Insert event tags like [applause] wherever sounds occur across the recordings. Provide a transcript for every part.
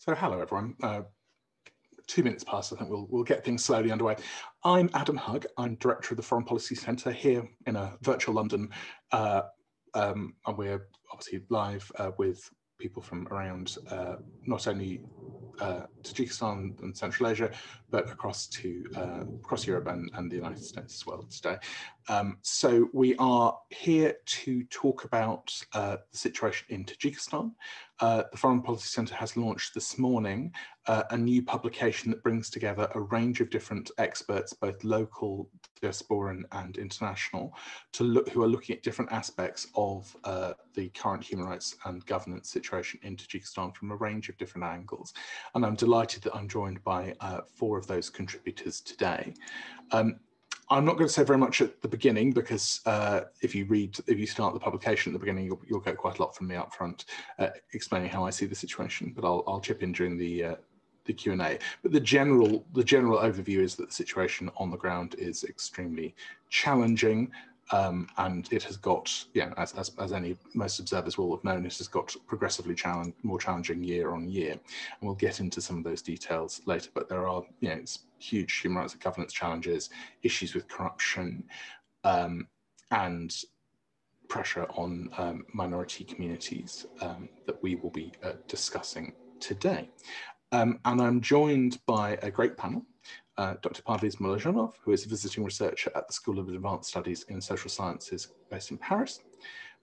So hello everyone. Uh, two minutes past, I think we'll, we'll get things slowly underway. I'm Adam Hug. I'm director of the Foreign Policy Centre here in a virtual London. Uh, um, and we're obviously live uh, with people from around uh, not only uh, Tajikistan and Central Asia, but across to uh, across Europe and, and, the United States as well today. Um, so we are here to talk about uh, the situation in Tajikistan. Uh, the Foreign Policy Centre has launched this morning uh, a new publication that brings together a range of different experts, both local, diasporan and international, to look who are looking at different aspects of uh, the current human rights and governance situation in Tajikistan from a range of different angles. And I'm delighted that I'm joined by uh, four of those contributors today. Um, I'm not going to say very much at the beginning because uh, if you read, if you start the publication at the beginning, you'll, you'll get quite a lot from me up front uh, explaining how I see the situation. But I'll, I'll chip in during the uh, the Q and A. But the general the general overview is that the situation on the ground is extremely challenging. Um, and it has got, yeah, as, as, as, any most observers will have known, it has got progressively challenge, more challenging year on year. And we'll get into some of those details later, but there are, you know, it's huge human rights and governance challenges, issues with corruption, um, and pressure on um, minority communities um, that we will be uh, discussing today. Um, and I'm joined by a great panel uh, Dr. Parviz Mullojanov, who is a visiting researcher at the School of Advanced Studies in Social Sciences based in Paris,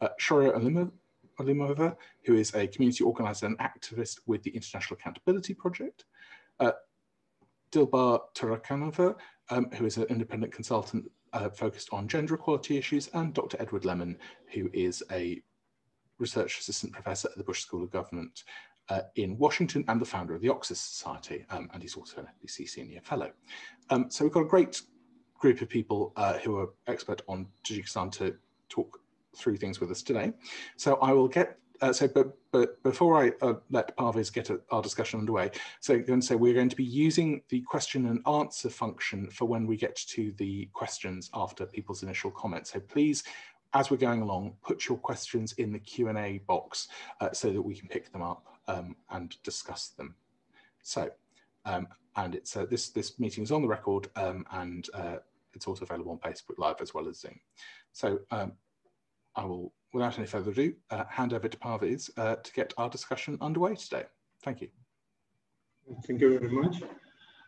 uh, Shoira Olimova, who is a community organizer and activist with the International Accountability Project, uh, Dilbar Turakhanova, um, who is an independent consultant uh, focused on gender equality issues, and Dr. Edward Lemon, who is a research assistant professor at the Bush School of Government uh, in Washington and the founder of the Oxus Society, um, and he's also an FPC Senior Fellow. Um, so we've got a great group of people uh, who are expert on Tajikistan to talk through things with us today. So I will get, uh, so but, but before I uh, let Parviz get a, our discussion underway, so I'm going to say we're going to be using the question and answer function for when we get to the questions after people's initial comments. So please as we're going along, put your questions in the Q&A box uh, so that we can pick them up um, and discuss them. So, um, and it's uh, this this meeting is on the record um, and uh, it's also available on Facebook Live as well as Zoom. So um, I will, without any further ado, uh, hand over to Parviz uh, to get our discussion underway today. Thank you. Thank you very much.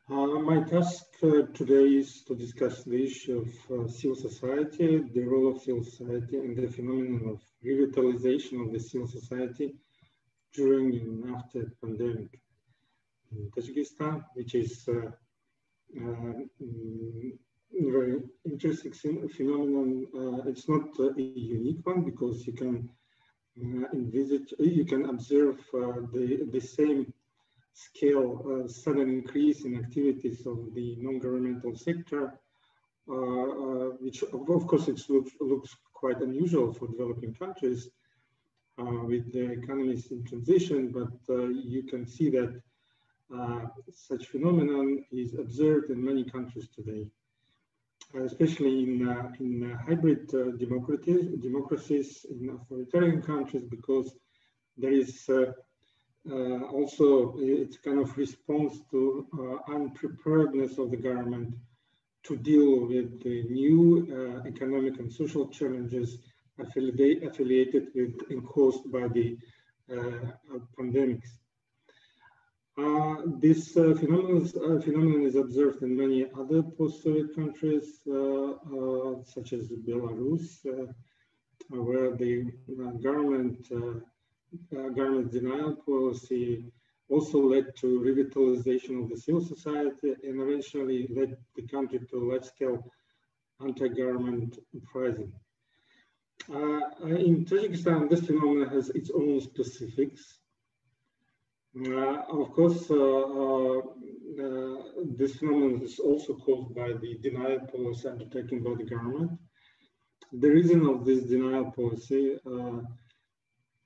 Uh, my task uh, today is to discuss the issue of civil society, the role of civil society, and the phenomenon of revitalization of the civil society during and after pandemic in Tajikistan, which is uh, uh, very interesting phenomenon. Uh, it's not a unique one because you can envisage, you can observe the, the same scale, sudden increase in activities of the non-governmental sector, which of course it looks, looks quite unusual for developing countries, uh, with the economies in transition, but uh, you can see that uh, such phenomenon is observed in many countries today, especially in, in hybrid democracies, democracies in authoritarian countries, because there is uh, also it's kind of response to uh, unpreparedness of the government to deal with the new uh, economic and social challenges affiliated with and caused by the uh, pandemics. Uh, this uh, phenomenon, is, uh, phenomenon, is, observed in many other post-Soviet countries, uh, uh, such as Belarus, where the government government denial policy also led to revitalization of the civil society and eventually led the country to large-scale anti-government uprising. Uh, in Tajikistan, this phenomenon has its own specifics. Uh, of course, uh, uh, uh, this phenomenon is also caused by the denial policy undertaken by the government. The reason of this denial policy uh,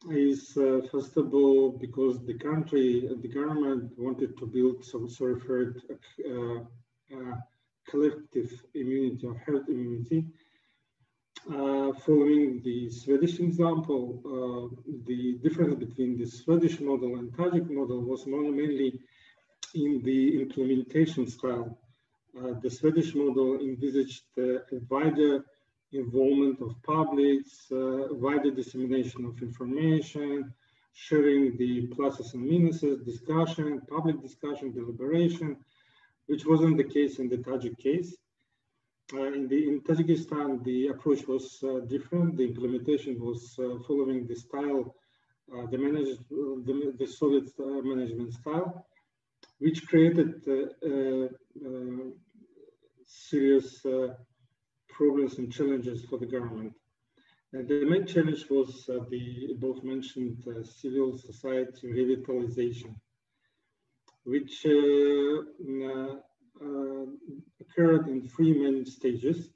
is, first of all, because the country, the government wanted to build some sort of herd, collective immunity or herd immunity uh, following the Swedish example, uh, the difference between the Swedish model and Tajik model was mainly in the implementation style. Uh, the Swedish model envisaged uh, a wider involvement of publics, uh, wider dissemination of information, sharing the pluses and minuses, discussion, public discussion, deliberation, which wasn't the case in the Tajik case. Uh, in, the, in Tajikistan, the approach was uh, different. The implementation was uh, following the style, uh, the, managed, uh, the, the, Soviet uh, management style, which created serious problems and challenges for the government. And the main challenge was the both mentioned civil society revitalization, which uh, occurred in three main stages.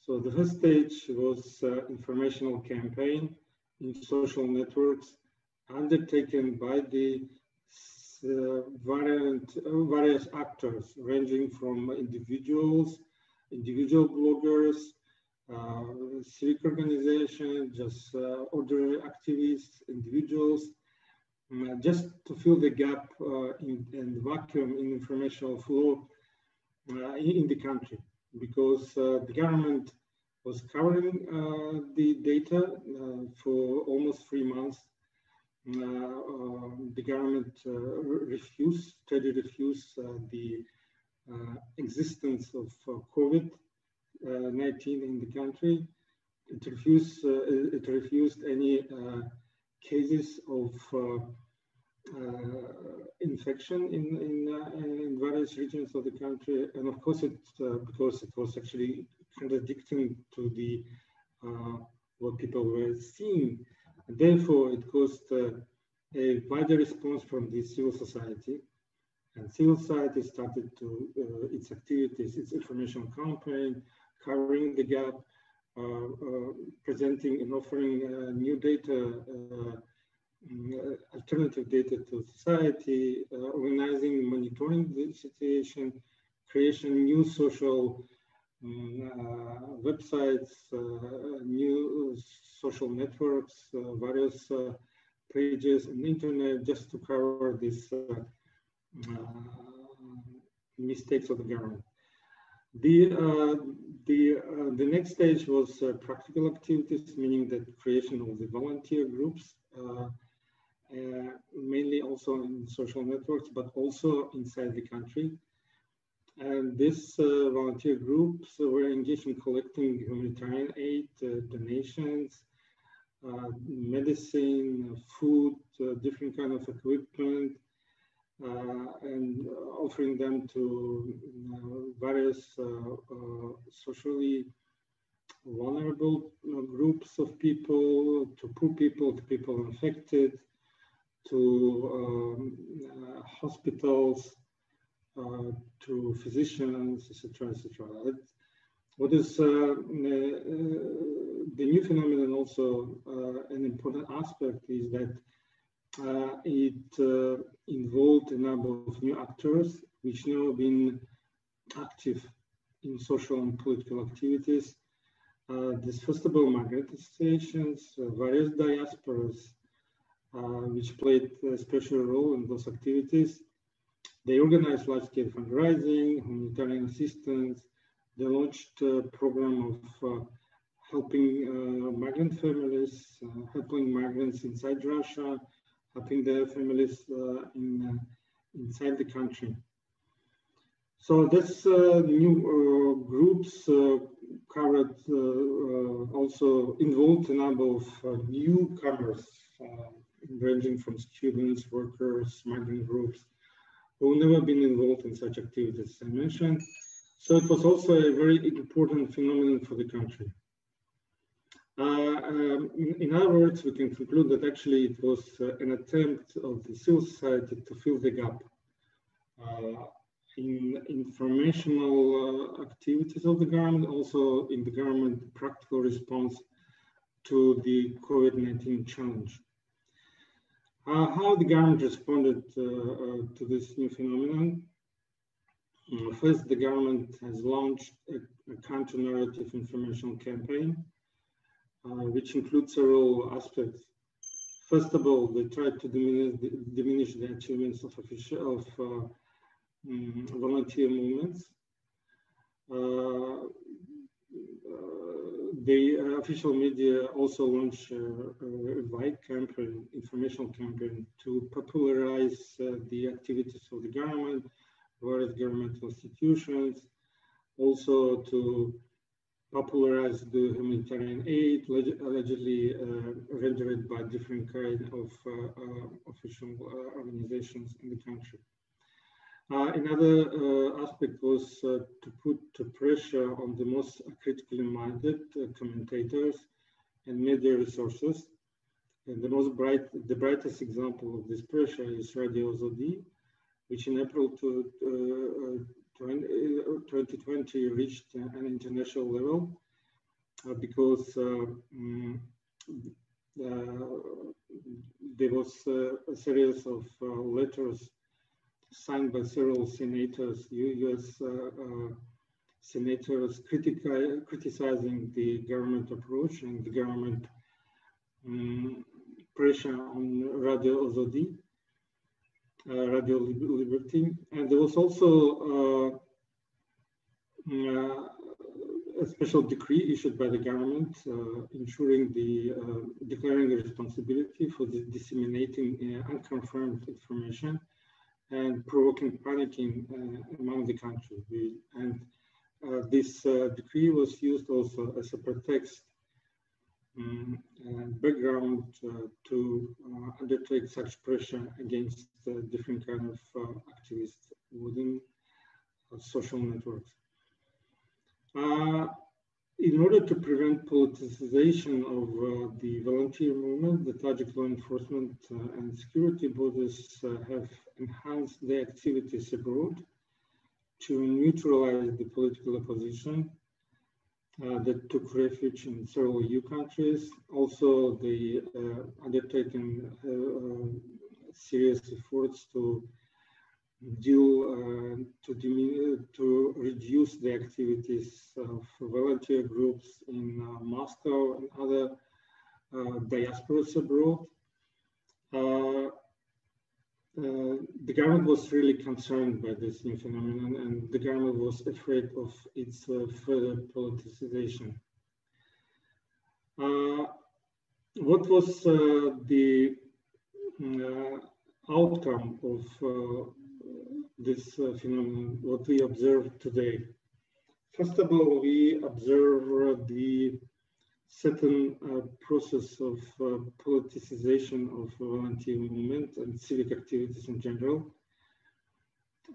So the first stage was uh, informational campaign in social networks undertaken by the uh, variant, uh, various actors ranging from individuals, individual bloggers, uh, civic organizations, just uh, ordinary activists, individuals, uh, Mm-hmm. Uh, just to fill the gap uh, in, the vacuum in informational flow uh, in, the country because uh, the government was covering uh, the data for almost three months. Um, the government refused, steadily refused the existence of COVID-19 in the country. It refused, it refused any cases of uh, uh, infection in in, uh, in, various regions of the country, and of course, it because it was actually contradicting to the what people were seeing. Therefore, it caused a wider response from the civil society. And civil society started to uh, its activities, its information campaign, covering the gap, uh, uh, presenting and offering uh, new data, alternative data to society, organizing, monitoring the situation, creation new social um, websites, new social networks, various pages the internet just to cover these uh, mistakes of the government. The, uh, the, uh, the next stage was uh, practical activities, meaning the creation of the volunteer groups, uh, uh, mainly also in social networks, but also inside the country. And these uh, volunteer groups were engaged in collecting humanitarian aid, donations, medicine, food, different kind of equipment, uh, and offering them to various uh, uh, socially vulnerable groups of people, to poor people, to people infected, to um, hospitals, to physicians, etc., etc. What is uh, uh, the new phenomenon also uh, an important aspect is that uh, it uh, involved a number of new actors which now have been active in social and political activities. Uh, of all, migrant stations, various diasporas, which played a special role in those activities. They organized large-scale fundraising, humanitarian assistance. They launched a program of uh, helping uh, migrant families, uh, helping migrants inside Russia, helping their families uh, in, uh, inside the country. So this uh, new groups covered also involved a number of newcomers ranging from students, workers, migrant groups, who never been involved in such activities as I mentioned. So it was also a very important phenomenon for the country. Uh, um, in, in, other words, we can conclude that actually it was uh, an attempt of the civil society to fill the gap uh, in informational activities of the government, also in the government practical response to the COVID-19 challenge. Uh, how the government responded uh, uh, to this new phenomenon? first, the government has launched a, a counter-narrative information campaign uh, which includes several aspects. first of all, they tried to diminish the, diminish the achievements of official of uh, um, volunteer movements. Uh, the uh, official media also launched uh, a wide campaign, informational campaign to popularize uh, the activities of the government, various governmental institutions, also to popularize the humanitarian aid allegedly uh, rendered by different kind of uh, uh, official organizations in the country. Uh, another uh, aspect was uh, to put pressure on the most critically minded uh, commentators and media resources. And the most bright, the brightest example of this pressure is Radio Azadi, which in April to, uh, uh, 2020 reached an international level because um, there was a series of letters signed by several senators, U.S. Uh, uh, senators criticizing the government approach and the government um, pressure on Radio Azadi, uh, Radio Liberty. And there was also uh, a special decree issued by the government uh, ensuring the uh, declaring the responsibility for the disseminating uh, unconfirmed information and provoking panicking uh, among the country. We, and uh, this uh, decree was used also as a pretext um, and background to undertake such pressure against different kind of activists within social networks. Uh, in order to prevent politicization of uh, the volunteer movement, the Tajik law enforcement uh, and security bodies uh, have enhanced their activities abroad to neutralize the political opposition uh, that took refuge in several EU countries. Also, they uh, undertaken uh, serious efforts to due uh, to, to reduce the activities of volunteer groups in uh, Moscow and other uh, diasporas abroad. Uh, the government was really concerned by this new phenomenon and the government was afraid of its uh, further politicization. Uh, what was the outcome of this uh, phenomenon, what we observe today. First of all, we observe the certain uh, process of uh, politicization of volunteer movement and civic activities in general.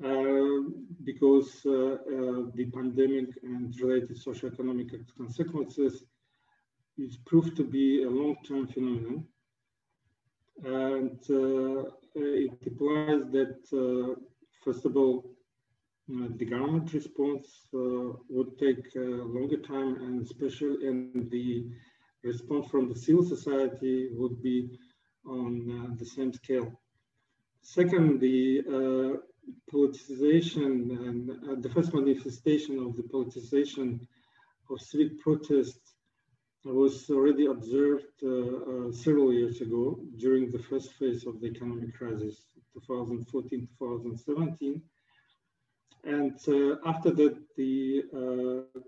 Uh, because uh, uh, the pandemic and related socio-economic consequences is proved to be a long-term phenomenon. And it implies that First of all, uh, the government response uh, would take a uh, longer time and especially and the response from the civil society would be on uh, the same scale. Second, the uh, politicization and uh, the first manifestation of the politicization of civic protests was already observed uh, uh, several years ago during the first phase of the economic crisis. 2014, 2017. And uh, after that, the uh,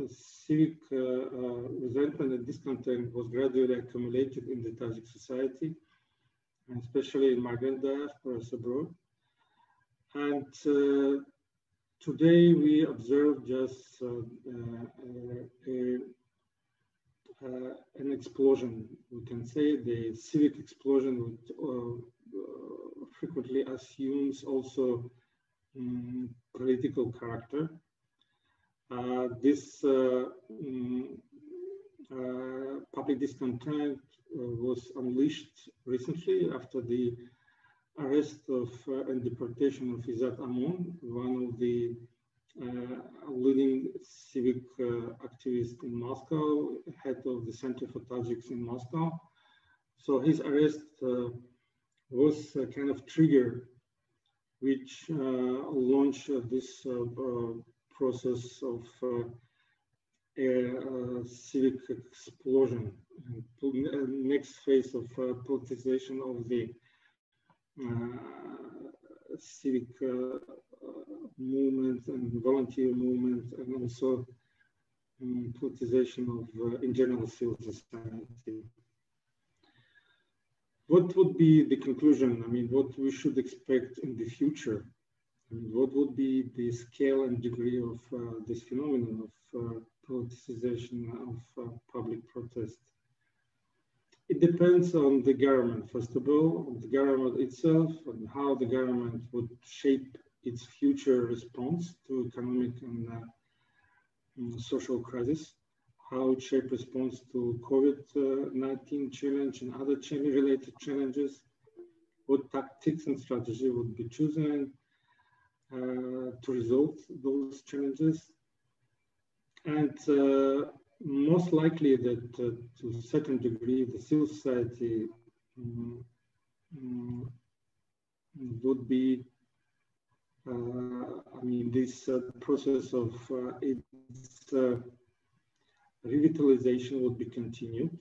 uh civic uh, resentment and discontent was gradually accumulated in the Tajik society, and especially in migrant diasporas abroad. And today we observe just a, uh, an explosion. We can say the civic explosion with uh, frequently assumes also um, political character. Uh, this uh, um, uh, public discontent uh, was unleashed recently after the arrest of uh, and deportation of Izzat Amon, one of the uh, leading civic activist in Moscow, head of the Center for Tajiks in Moscow. So his arrest was a kind of trigger which uh, launched this uh, uh, process of a, civic explosion, next phase of uh, politicization of the uh, civic uh, movement and volunteer movement, and also um, politicization of, uh, in general, civil society. What would be the conclusion? I mean, what we should expect in the future? I mean, what would be the scale and degree of uh, this phenomenon of uh, politicization of uh, public protest? It depends on the government, first of all, on the government itself and how the government would shape its future response to economic and uh, social crisis, how it shape response to COVID-19 challenge and other related challenges, what tactics and strategy would be chosen uh, to resolve those challenges. And uh, most likely that uh, to a certain degree, the civil society um, um, would be I mean, this uh, process of uh, its revitalization would be continued.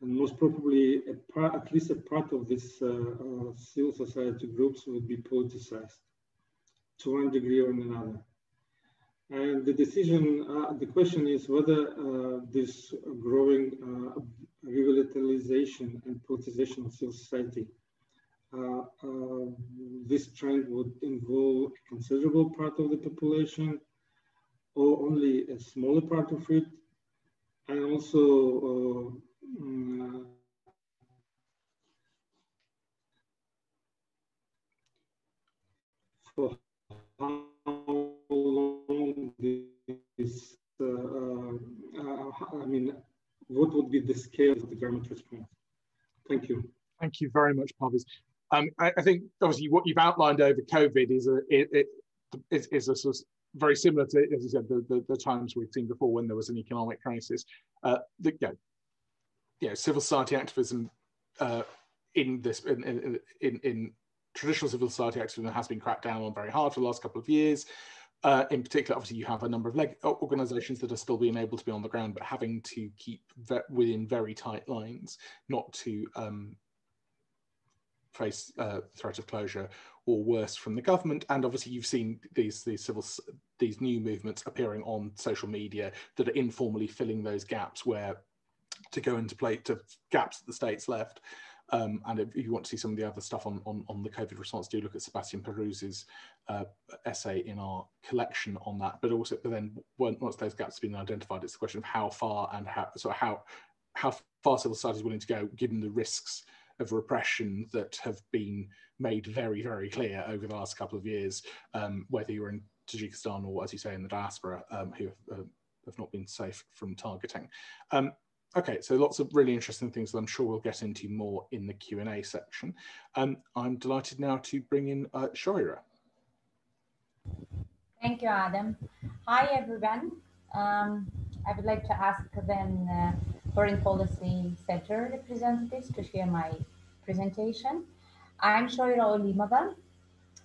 And most probably, part, at least a part of this civil society groups would be politicized to one degree or another. And the decision, uh, the question is whether uh, this growing uh, revitalization and politicization of civil society uh, uh, this trend would involve a considerable part of the population or only a smaller part of it. And also um, for how long this, uh, uh, I mean, what would be the scale of the government response? Thank you. Thank you very much, Parviz. Um, I, I, think obviously what you've outlined over COVID is a it, it is, a sort of very similar to, as you said, the, the, the, times we've seen before when there was an economic crisis. Uh, the, you know, you know, civil society activism uh, in this in, in, in, traditional civil society activism has been cracked down on very hard for the last couple of years. Uh, in particular, obviously, you have a number of organisations that are still being able to be on the ground, but having to keep ve within very tight lines, not to um, face uh, threat of closure or worse from the government. And obviously, you've seen these these civil these new movements appearing on social media that are informally filling those gaps where to go into play to gaps that the states left. Um, and if you want to see some of the other stuff on, on, on the COVID response, do look at Sebastian Peyrouse's uh, essay in our collection on that. But also, but then once those gaps have been identified, it's the question of how far and how so how how far civil society is willing to go, given the risks of repression that have been made very, very clear over the last couple of years, um, whether you're in Tajikistan or, as you say, in the diaspora, um, who have, uh, have, not been safe from targeting. Um, okay, so lots of really interesting things that I'm sure we'll get into more in the Q&A section. Um, I'm delighted now to bring in uh, Shoira. Thank you, Adam. Hi, everyone. Um, I would like to ask then uh, Foreign Policy Center representatives to share my presentation. I'm Shoira Olimova,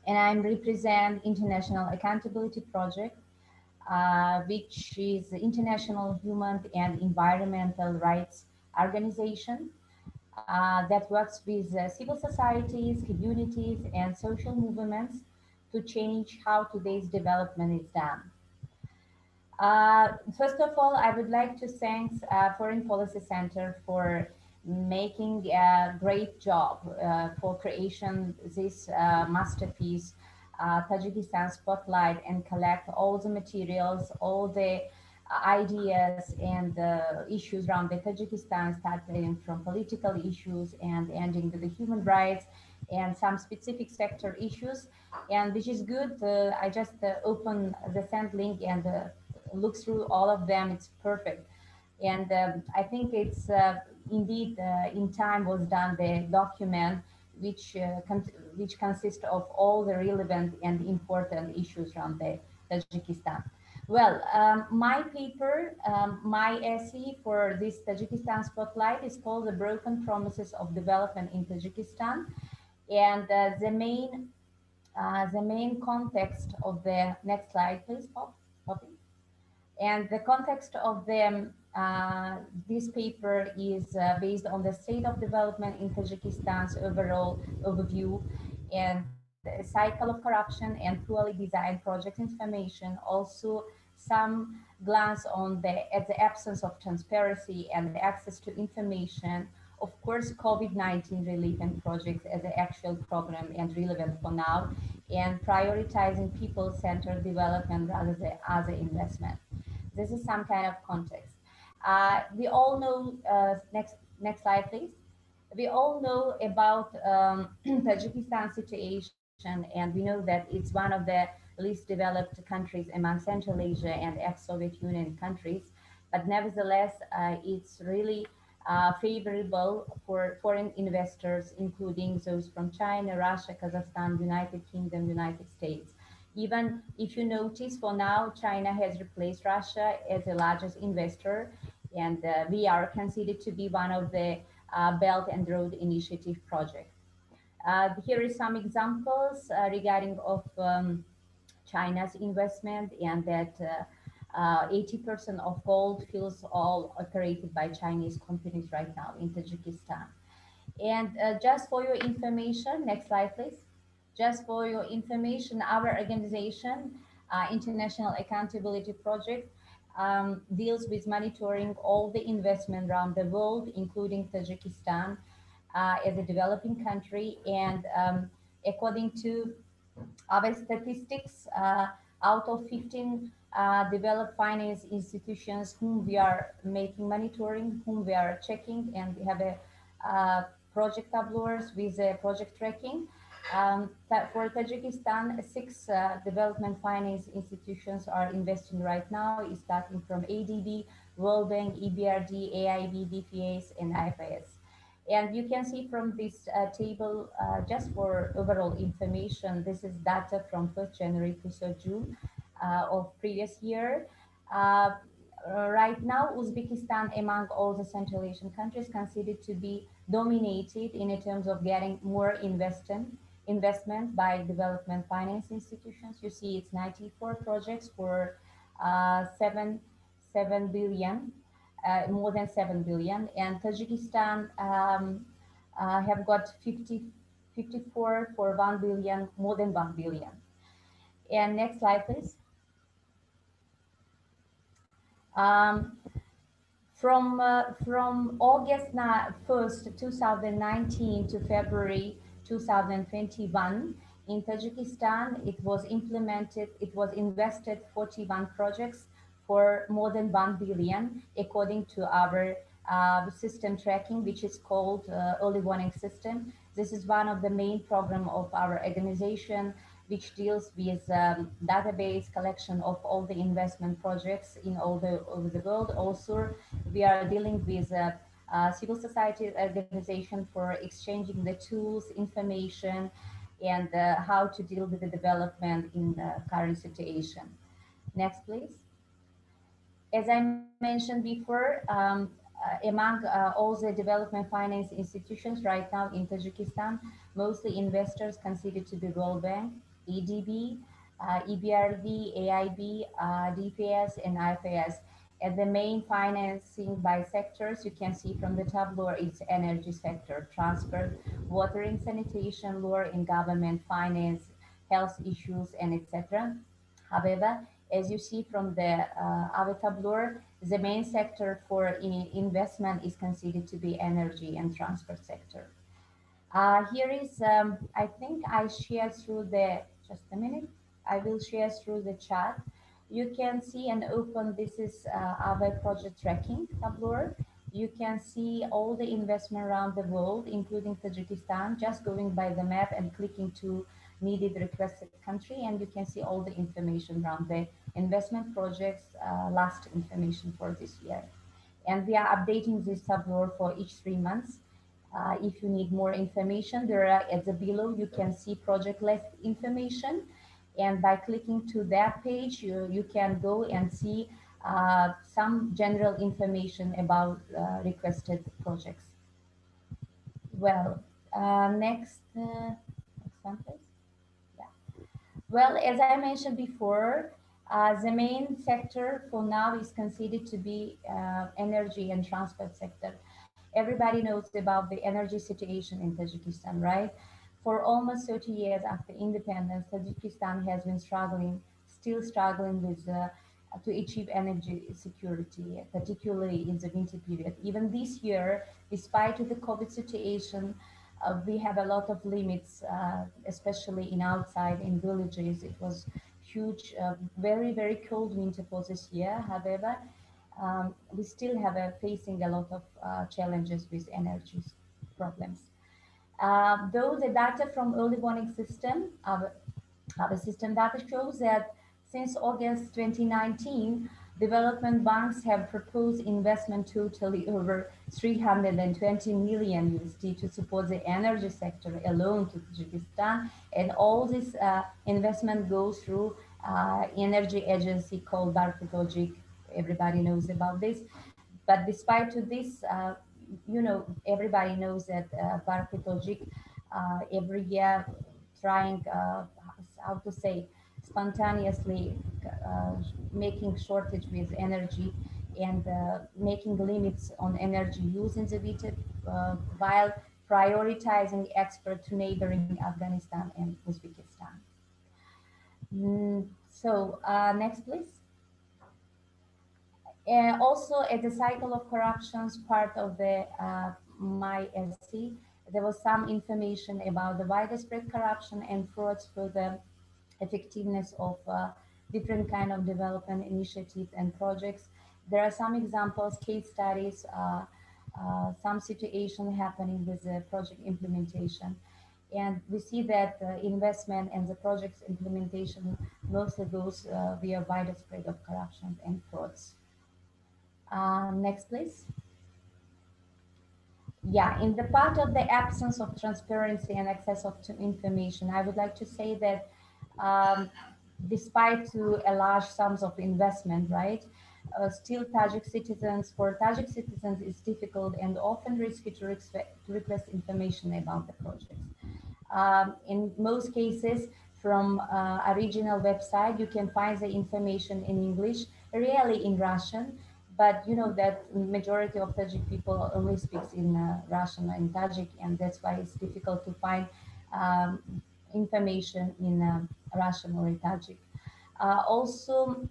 and I represent International Accountability Project, uh, which is the international human and environmental rights organization uh, that works with uh, civil societies, communities, and social movements to change how today's development is done. Uh, first of all, I would like to thank uh, Foreign Policy Center for making a great job uh, for creation this uh, masterpiece, uh, Tajikistan Spotlight, and collect all the materials, all the ideas and issues around the Tajikistan, starting from political issues and ending with the human rights and some specific sector issues. And which is good. I just open the send link and look through all of them, it's perfect. And um, I think it's uh, indeed uh, in time was done the document which uh, con which consists of all the relevant and important issues around the Tajikistan. Well, um, my paper, um, my essay for this Tajikistan spotlight is called "The Broken Promises of Development in Tajikistan," and uh, the main uh, the main context of the next slide, please, Pop. And the context of them, uh, this paper is uh, based on the state of development in Tajikistan's overall overview and the cycle of corruption and poorly designed project information. Also, some glance on the at the absence of transparency and access to information. Of course, COVID-19 relief and projects as an actual program and relevant for now, and prioritizing people-centered development rather than other investment. This is some kind of context. Uh, we all know, uh, next, next slide, please. We all know about um, [clears throat] Tajikistan situation, and we know that it's one of the least developed countries among Central Asia and ex-Soviet Union countries. But nevertheless, uh, it's really uh, favorable for foreign investors, including those from China, Russia, Kazakhstan, United Kingdom, United States. Even if you notice, for now, China has replaced Russia as the largest investor, and uh, we are considered to be one of the uh, Belt and Road Initiative projects. Uh, here is some examples uh, regarding of um, China's investment and that 80% uh, of gold fields all operated by Chinese companies right now in Tajikistan. And uh, just for your information, next slide, please. Just for your information, our organization, uh, International Accountability Project, um, deals with monitoring all the investment around the world, including Tajikistan uh, as a developing country. And um, according to our statistics, uh, out of 15 uh, developed finance institutions whom we are making monitoring, whom we are checking, and we have a uh, project tableaus with a project tracking. Um, for Tajikistan, six uh, development finance institutions are investing right now, starting from ADB, World Bank, EBRD, AIB, DFS, and IFIS. And you can see from this uh, table, uh, just for overall information, this is data from 1st January to 3rd June uh, of previous year. Uh, right now, Uzbekistan, among all the Central Asian countries, considered to be dominated in terms of getting more investment investment by development finance institutions. You see, it's 94 projects for uh, seven seven billion uh, more than 7 billion. And Tajikistan um, uh, have got 50, 54 for 1 billion, more than 1 billion. And next slide, please. Um, from, uh, from August 1st, 2019 to February 2021, in Tajikistan, it was implemented, it was invested 41 projects for more than 1 billion, according to our uh, system tracking, which is called uh, early warning system. This is one of the main program of our organization, which deals with um, database collection of all the investment projects in all the over the world. Also, we are dealing with uh, uh, civil society organization for exchanging the tools, information, and uh, how to deal with the development in the current situation. Next, please. As I mentioned before, um, uh, among uh, all the development finance institutions right now in Tajikistan, mostly investors considered to be World Bank, ADB, uh, EBRD, AIB, uh, DFS, and IFIS. And the main financing by sectors you can see from the tableau is energy sector, transport, water and sanitation, law in government, finance, health issues, and etc. However, as you see from the uh, tableau, the main sector for investment is considered to be energy and transport sector. Uh, here is, um, I think I share through the, just a minute, I will share through the chat. You can see and open, this is uh, our project tracking tableau. You can see all the investment around the world, including Tajikistan, just going by the map and clicking to needed requested country and you can see all the information around the investment projects uh, last information for this year. And we are updating this tableau for each three months. Uh, if you need more information there are at the below you can see project list information and by clicking to that page you, you can go and see uh, some general information about uh, requested projects well uh, next uh, next one well, as I mentioned before, Uh, the main sector for now is considered to be uh, energy and transport sector. Everybody knows about the energy situation in Tajikistan, right? For almost 30 years after independence, Tajikistan has been struggling, still struggling with uh, to achieve energy security, particularly in the winter period. Even this year, despite the COVID situation, uh, we have a lot of limits, uh, especially in outside in villages. It was huge, uh, very, very cold winter for this year. However, um, we still have a, facing a lot of uh, challenges with energy problems. Uh, though the data from early warning system, our, our system data shows that since August 2019, development banks have proposed investment totally over 320 million USD to support the energy sector alone to Tajikistan. And all this uh, investment goes through uh, energy agency called Barqi Everybody knows about this. But despite to this, uh, you know, everybody knows that uh, uh, every year trying, uh, how to say, spontaneously uh, making shortage with energy and uh, making limits on energy use in the region uh, while prioritizing export to neighboring Afghanistan and Uzbekistan. Mm, so uh, next, please. Uh, also, at the cycle of corruptions part of the uh, MySC, there was some information about the widespread corruption and frauds for the effectiveness of uh, different kind of development initiatives and projects. There are some examples, case studies, uh, uh, some situation happening with the project implementation. And we see that the investment and the project's implementation mostly goes uh, via widespread of corruption and frauds. Uh, next, please. Yeah, in the part of the absence of transparency and access of to information, I would like to say that um, despite to a large sums of investment, right? Uh, still Tajik citizens, for Tajik citizens, it's difficult and often risky to, to request information about the projects. Um, in most cases, from uh, a regional website, you can find the information in English, rarely in Russian, but you know that majority of Tajik people only speaks in uh, Russian and Tajik, and that's why it's difficult to find um, information in uh, Russian or in Tajik. Uh, also,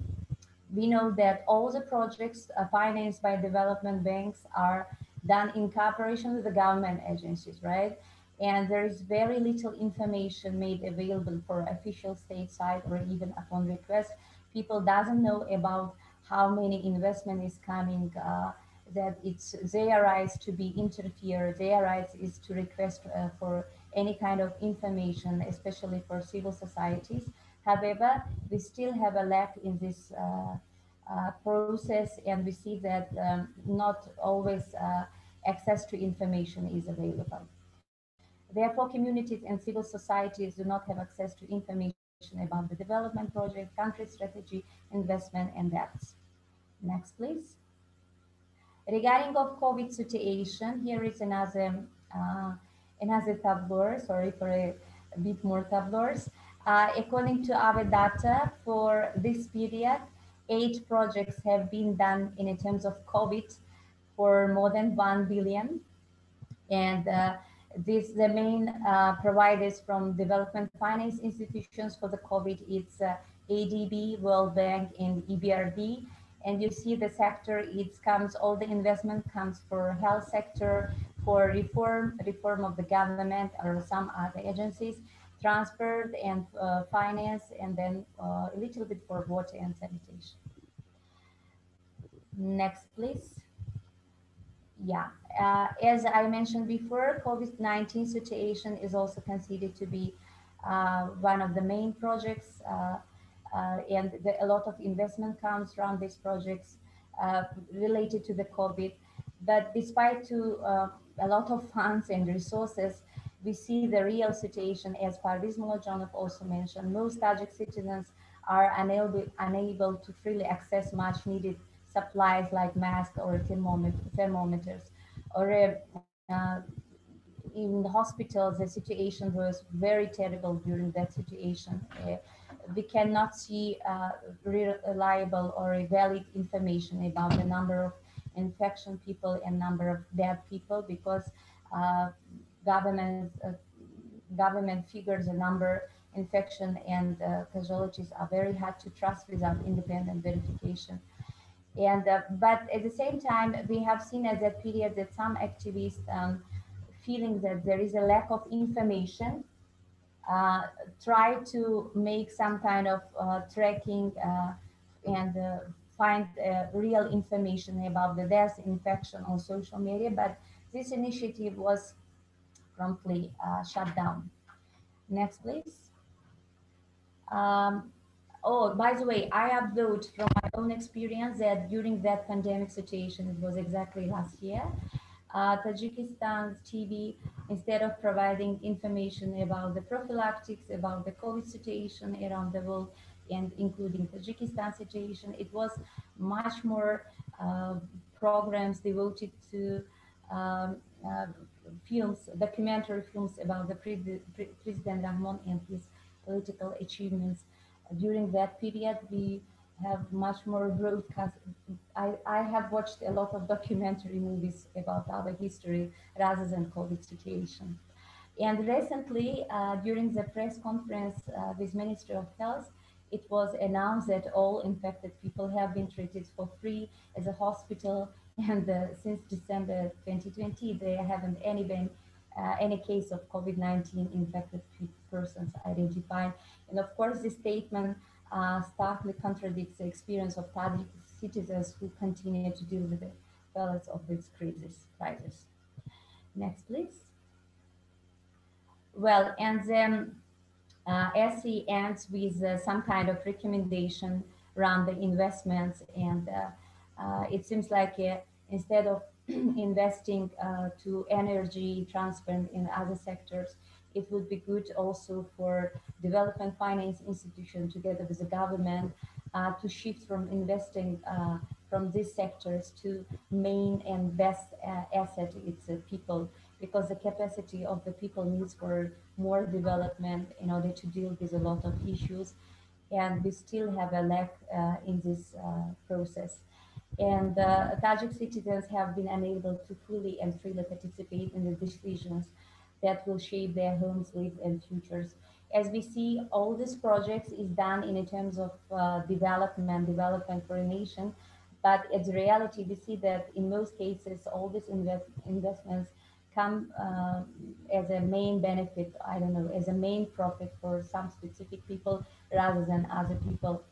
we know that all the projects uh, financed by development banks are done in cooperation with the government agencies, right? And there is very little information made available for official state side or even upon request. People doesn't know about how many investment is coming, uh, that it's their rights to be interfered, their rights is to request uh, for any kind of information, especially for civil societies. However, we still have a lack in this uh, uh, process and we see that um, not always uh, access to information is available. Therefore, communities and civil societies do not have access to information about the development project, country strategy, investment, and debts. Next, please. Regarding of COVID situation, here is another uh, another tableau, sorry for a, a bit more tableaus. Uh, according to our data for this period, eight projects have been done in terms of COVID for more than 1 billion. And uh, this, the main uh, providers from development finance institutions for the COVID, it's uh, ADB, World Bank, and EBRD. And you see the sector, it comes, all the investment comes for health sector, for reform, reform of the government or some other agencies, transport and uh, finance, and then uh, a little bit for water and sanitation. Next, please. Yeah, uh, as I mentioned before, COVID-19 situation is also considered to be uh, one of the main projects, uh, uh, and the, a lot of investment comes from these projects related to the COVID. But despite to a lot of funds and resources, we see the real situation as Parviz Mullojanov also mentioned, most Tajik citizens are unable, unable to freely access much needed supplies like masks or thermometer, thermometers. Or uh, in the hospitals, the situation was very terrible during that situation. Uh, we cannot see uh, reliable or valid information about the number of infection people and number of dead people because uh, government uh, government figures the number infection and uh, casualties are very hard to trust without independent verification. And uh, but at the same time, we have seen at that period that some activists um, feeling that there is a lack of information uh, try to make some kind of uh, tracking uh, and uh, find uh, real information about the death infection on social media, but this initiative was promptly shut down. Next, please. Um, oh, by the way, I upload from my own experience that during that pandemic situation, it was exactly last year, uh, Tajikistan's TV, instead of providing information about the prophylactics, about the COVID situation around the world, and including Tajikistan situation, it was much more uh, programs devoted to um, uh, films, documentary films about the pre pre President Rahmon and his political achievements. During that period, we have much more broadcast. I, I have watched a lot of documentary movies about our history rather than COVID situation. And recently, uh, during the press conference uh, with Ministry of Health, it was announced that all infected people have been treated for free as a hospital. And uh, since December 2020, there haven't any been uh, any case of COVID-19 infected persons identified. And of course, this statement uh, starkly contradicts the experience of Tajik citizens who continue to deal with the fallout of this crisis. crisis. Next, please. Well, and then uh, SE ends with uh, some kind of recommendation around the investments. And uh, uh it seems like uh, instead of [clears throat] investing uh, to energy transfer in other sectors, it would be good also for development finance institution together with the government uh, to shift from investing uh, from these sectors to main and best uh, asset it's people. Because the capacity of the people needs for more development in order to deal with a lot of issues. And we still have a lack uh, in this uh, process. And uh, Tajik citizens have been unable to fully and freely participate in the decisions that will shape their homes, lives, and futures. As we see, all these projects is done in terms of uh, development, development for a nation. But as a reality, we see that in most cases, all these invest investments come uh, as a main benefit, I don't know, as a main profit for some specific people rather than other people.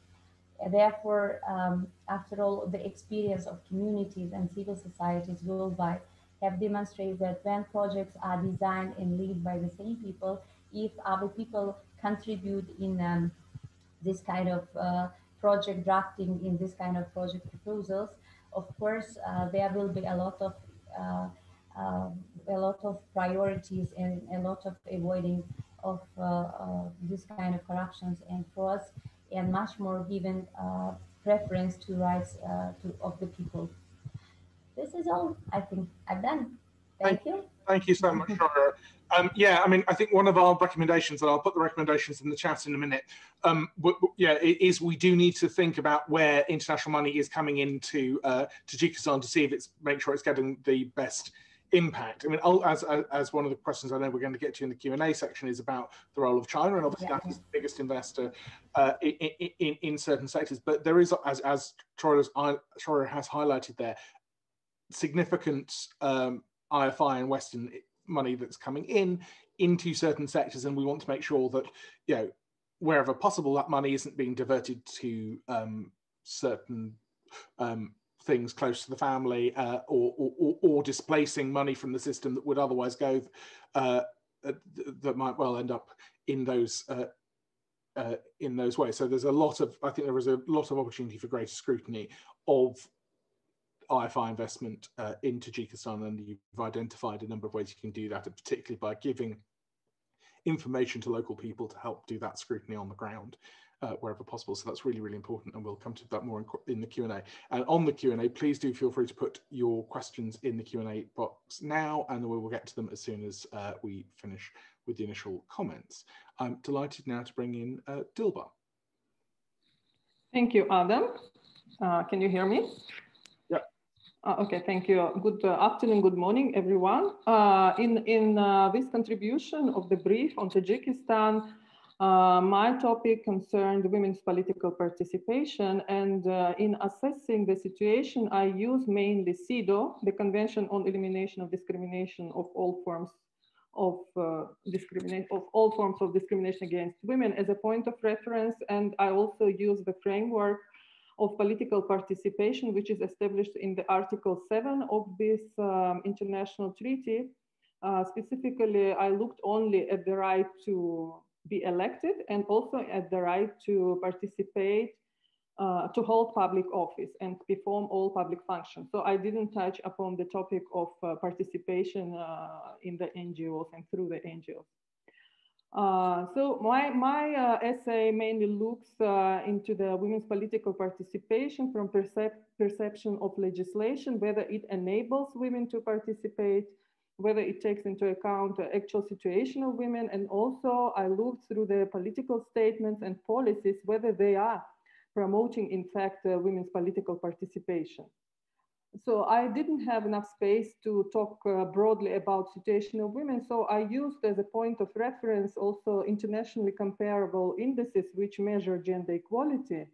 Therefore, um, after all, the experience of communities and civil societies worldwide have demonstrated that when projects are designed and led by the same people, if other people contribute in um, this kind of uh, project drafting, in this kind of project proposals, of course, uh, there will be a lot of uh, uh a lot of priorities and a lot of avoiding of uh, uh, this kind of corruptions and frauds, and much more given preference to rights to, of the people this is all I think I've done. Thank, thank you. Thank you so much, Shoira. Um, yeah, I mean, I think one of our recommendations, and I'll put the recommendations in the chat in a minute. Um, yeah, is we do need to think about where international money is coming into uh, Tajikistan to see if it's make sure it's getting the best impact. I mean, as, as, as one of the questions I know we're going to get to in the Q and A section is about the role of China, and obviously yeah. that is the biggest investor uh, in, in, in certain sectors. But there is, as as Troy has highlighted there, significant um, IFI and Western money that's coming in into certain sectors, and we want to make sure that you know wherever possible that money isn't being diverted to um, certain um, things close to the family uh, or, or, or, displacing money from the system that would otherwise go uh, uh that might well end up in those uh, uh, in those ways. So there's a lot of I think there is a lot of opportunity for greater scrutiny of IFI investment uh, in Tajikistan, and you've identified a number of ways you can do that, particularly by giving information to local people to help do that scrutiny on the ground uh, wherever possible. So that's really, really important, and we'll come to that more in, in the Q&A. And on the Q&A, please do feel free to put your questions in the Q&A box now, and we will get to them as soon as uh, we finish with the initial comments. I'm delighted now to bring in uh, Dilbar. Thank you, Adam. Uh, can you hear me? Uh, okay, thank you. Good uh, afternoon, good morning, everyone. Uh, in in uh, this contribution of the brief on Tajikistan, uh, my topic concerned women's political participation. And in assessing the situation, I use mainly CEDAW, the Convention on Elimination of Discrimination of all forms of uh, discrimination of all forms of discrimination against women as a point of reference and i also use the framework of political participation which is established in the article 7 of this um, international treaty uh, specifically i looked only at the right to be elected and also at the right to participate uh, to hold public office and perform all public functions. So I didn't touch upon the topic of uh, participation uh, in the NGOs and through the NGOs. Uh, so my, my uh, essay mainly looks uh, into the women's political participation from percep perception of legislation, whether it enables women to participate, whether it takes into account the actual situation of women, and also I looked through the political statements and policies, whether they are promoting, in fact, uh, women's political participation. So I didn't have enough space to talk uh, broadly about situation of women. So I used as a point of reference also internationally comparable indices which measure gender equality.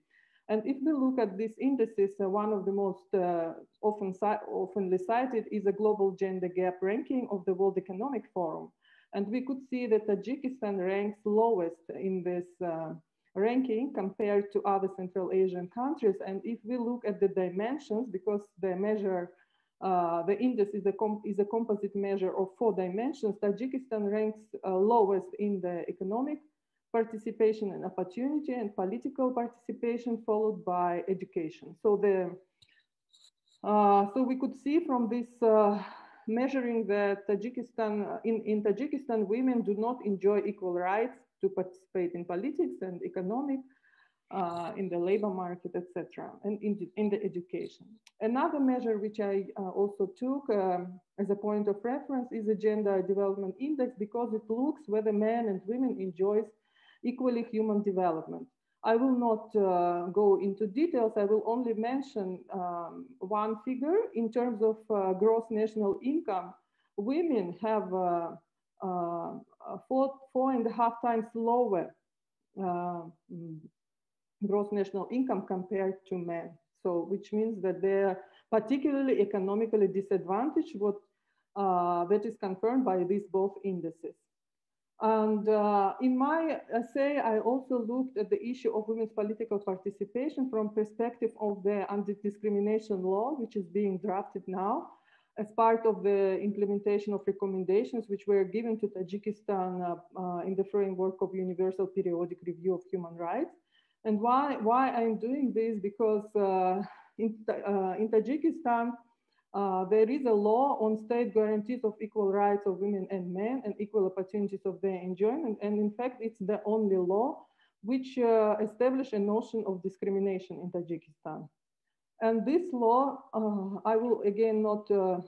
And if we look at these indices, uh, one of the most uh, often oftenly cited is a global gender gap ranking of the World Economic Forum. And we could see that Tajikistan ranks lowest in this uh, ranking compared to other Central Asian countries. And if we look at the dimensions, because the measure, uh, the index is a, is a composite measure of four dimensions, Tajikistan ranks uh, lowest in the economic participation and opportunity and political participation followed by education. So the uh, so we could see from this uh, measuring that Tajikistan, in, in Tajikistan, women do not enjoy equal rights to participate in politics and economic, uh, in the labor market, etc., and in in the education. Another measure which I uh, also took um, as a point of reference is the Gender Development Index because it looks whether men and women enjoys equally human development. I will not uh, go into details. I will only mention um, one figure in terms of uh, gross national income. Women have uh, uh, four, four and a half times lower uh, gross national income compared to men. So, which means that they're particularly economically disadvantaged, what uh, that is confirmed by these both indices. And uh, in my essay, I also looked at the issue of women's political participation from perspective of the anti-discrimination law, which is being drafted now as part of the implementation of recommendations which were given to Tajikistan uh, uh, in the framework of Universal Periodic Review of Human Rights. And why, why I'm doing this? Because uh, in, in Tajikistan, uh, there is a law on state guarantees of equal rights of women and men and equal opportunities of their enjoyment. And in fact, it's the only law which uh, established a notion of discrimination in Tajikistan. And this law, uh, I will again not uh,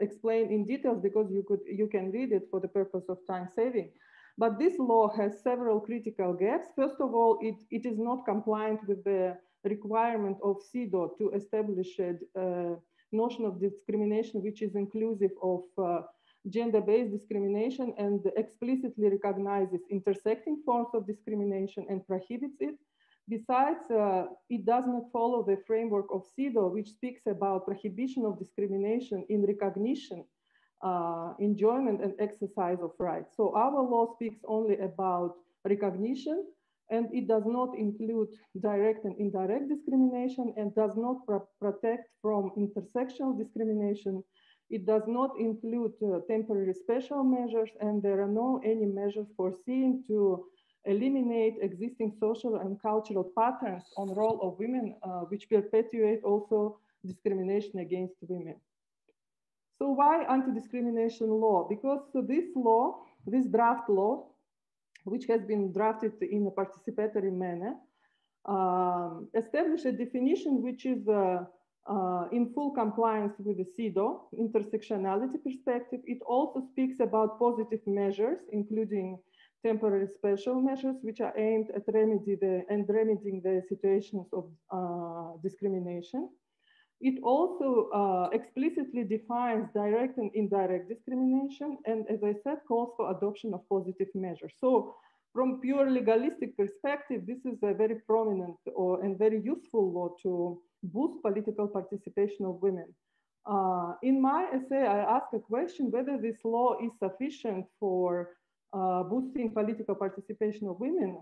explain in details because you could you can read it for the purpose of time saving. But this law has several critical gaps. First of all, it, it is not compliant with the requirement of CEDAW to establish a uh, notion of discrimination which is inclusive of uh, gender-based discrimination and explicitly recognizes intersecting forms of discrimination and prohibits it. Besides, uh, it does not follow the framework of CEDAW, which speaks about prohibition of discrimination in recognition, uh, enjoyment, and exercise of rights. So our law speaks only about recognition, and it does not include direct and indirect discrimination and does not pro protect from intersectional discrimination. It does not include uh, temporary special measures, and there are no any measures foreseen to eliminate existing social and cultural patterns on role of women, uh, which perpetuate also discrimination against women. So why anti-discrimination law? Because this law, this draft law, which has been drafted in a participatory manner, um, established a definition which is uh, uh, in full compliance with the CEDAW intersectionality perspective. It also speaks about positive measures, including temporary special measures which are aimed at remedy the, and remedying the situations of uh, discrimination. It also uh, explicitly defines direct and indirect discrimination, and as I said, calls for adoption of positive measures. So from pure legalistic perspective, this is a very prominent or, and very useful law to boost political participation of women. Uh, in my essay, I ask a question whether this law is sufficient for boosting political participation of women.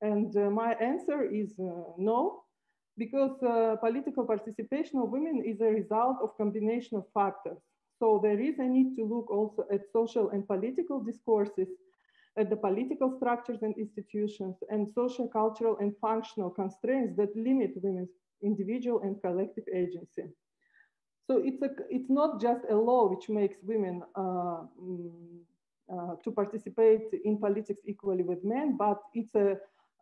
And uh, my answer is uh, no, because uh, political participation of women is a result of combination of factors. So there is a need to look also at social and political discourses, at the political structures and institutions, and social, cultural, and functional constraints that limit women's individual and collective agency. So it's, a, it's not just a law which makes women uh, mm, uh, to participate in politics equally with men, but it's a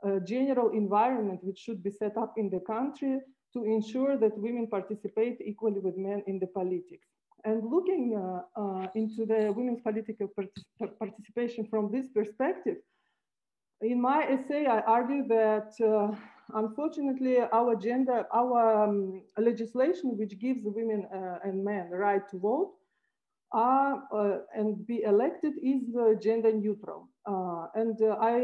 a general environment which should be set up in the country to ensure that women participate equally with men in the politics. And looking uh, uh, into the women's political partic participation from this perspective, in my essay, I argue that uh, unfortunately our gender, our um, legislation which gives women uh, and men the right to vote are uh, and be elected is uh, gender neutral. Uh, and I,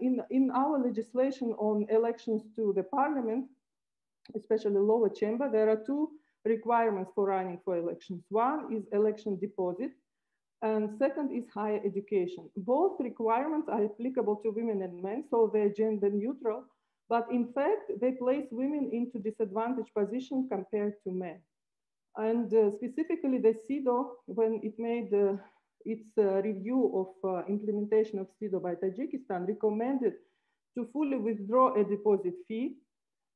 in, in our legislation on elections to the parliament, especially lower chamber, there are two requirements for running for elections. One is election deposit, and second is higher education. Both requirements are applicable to women and men, so they're gender neutral, but in fact, they place women into disadvantaged position compared to men. And uh, specifically the CEDAW, when it made uh, its uh, review of implementation of CEDAW by Tajikistan, recommended to fully withdraw a deposit fee.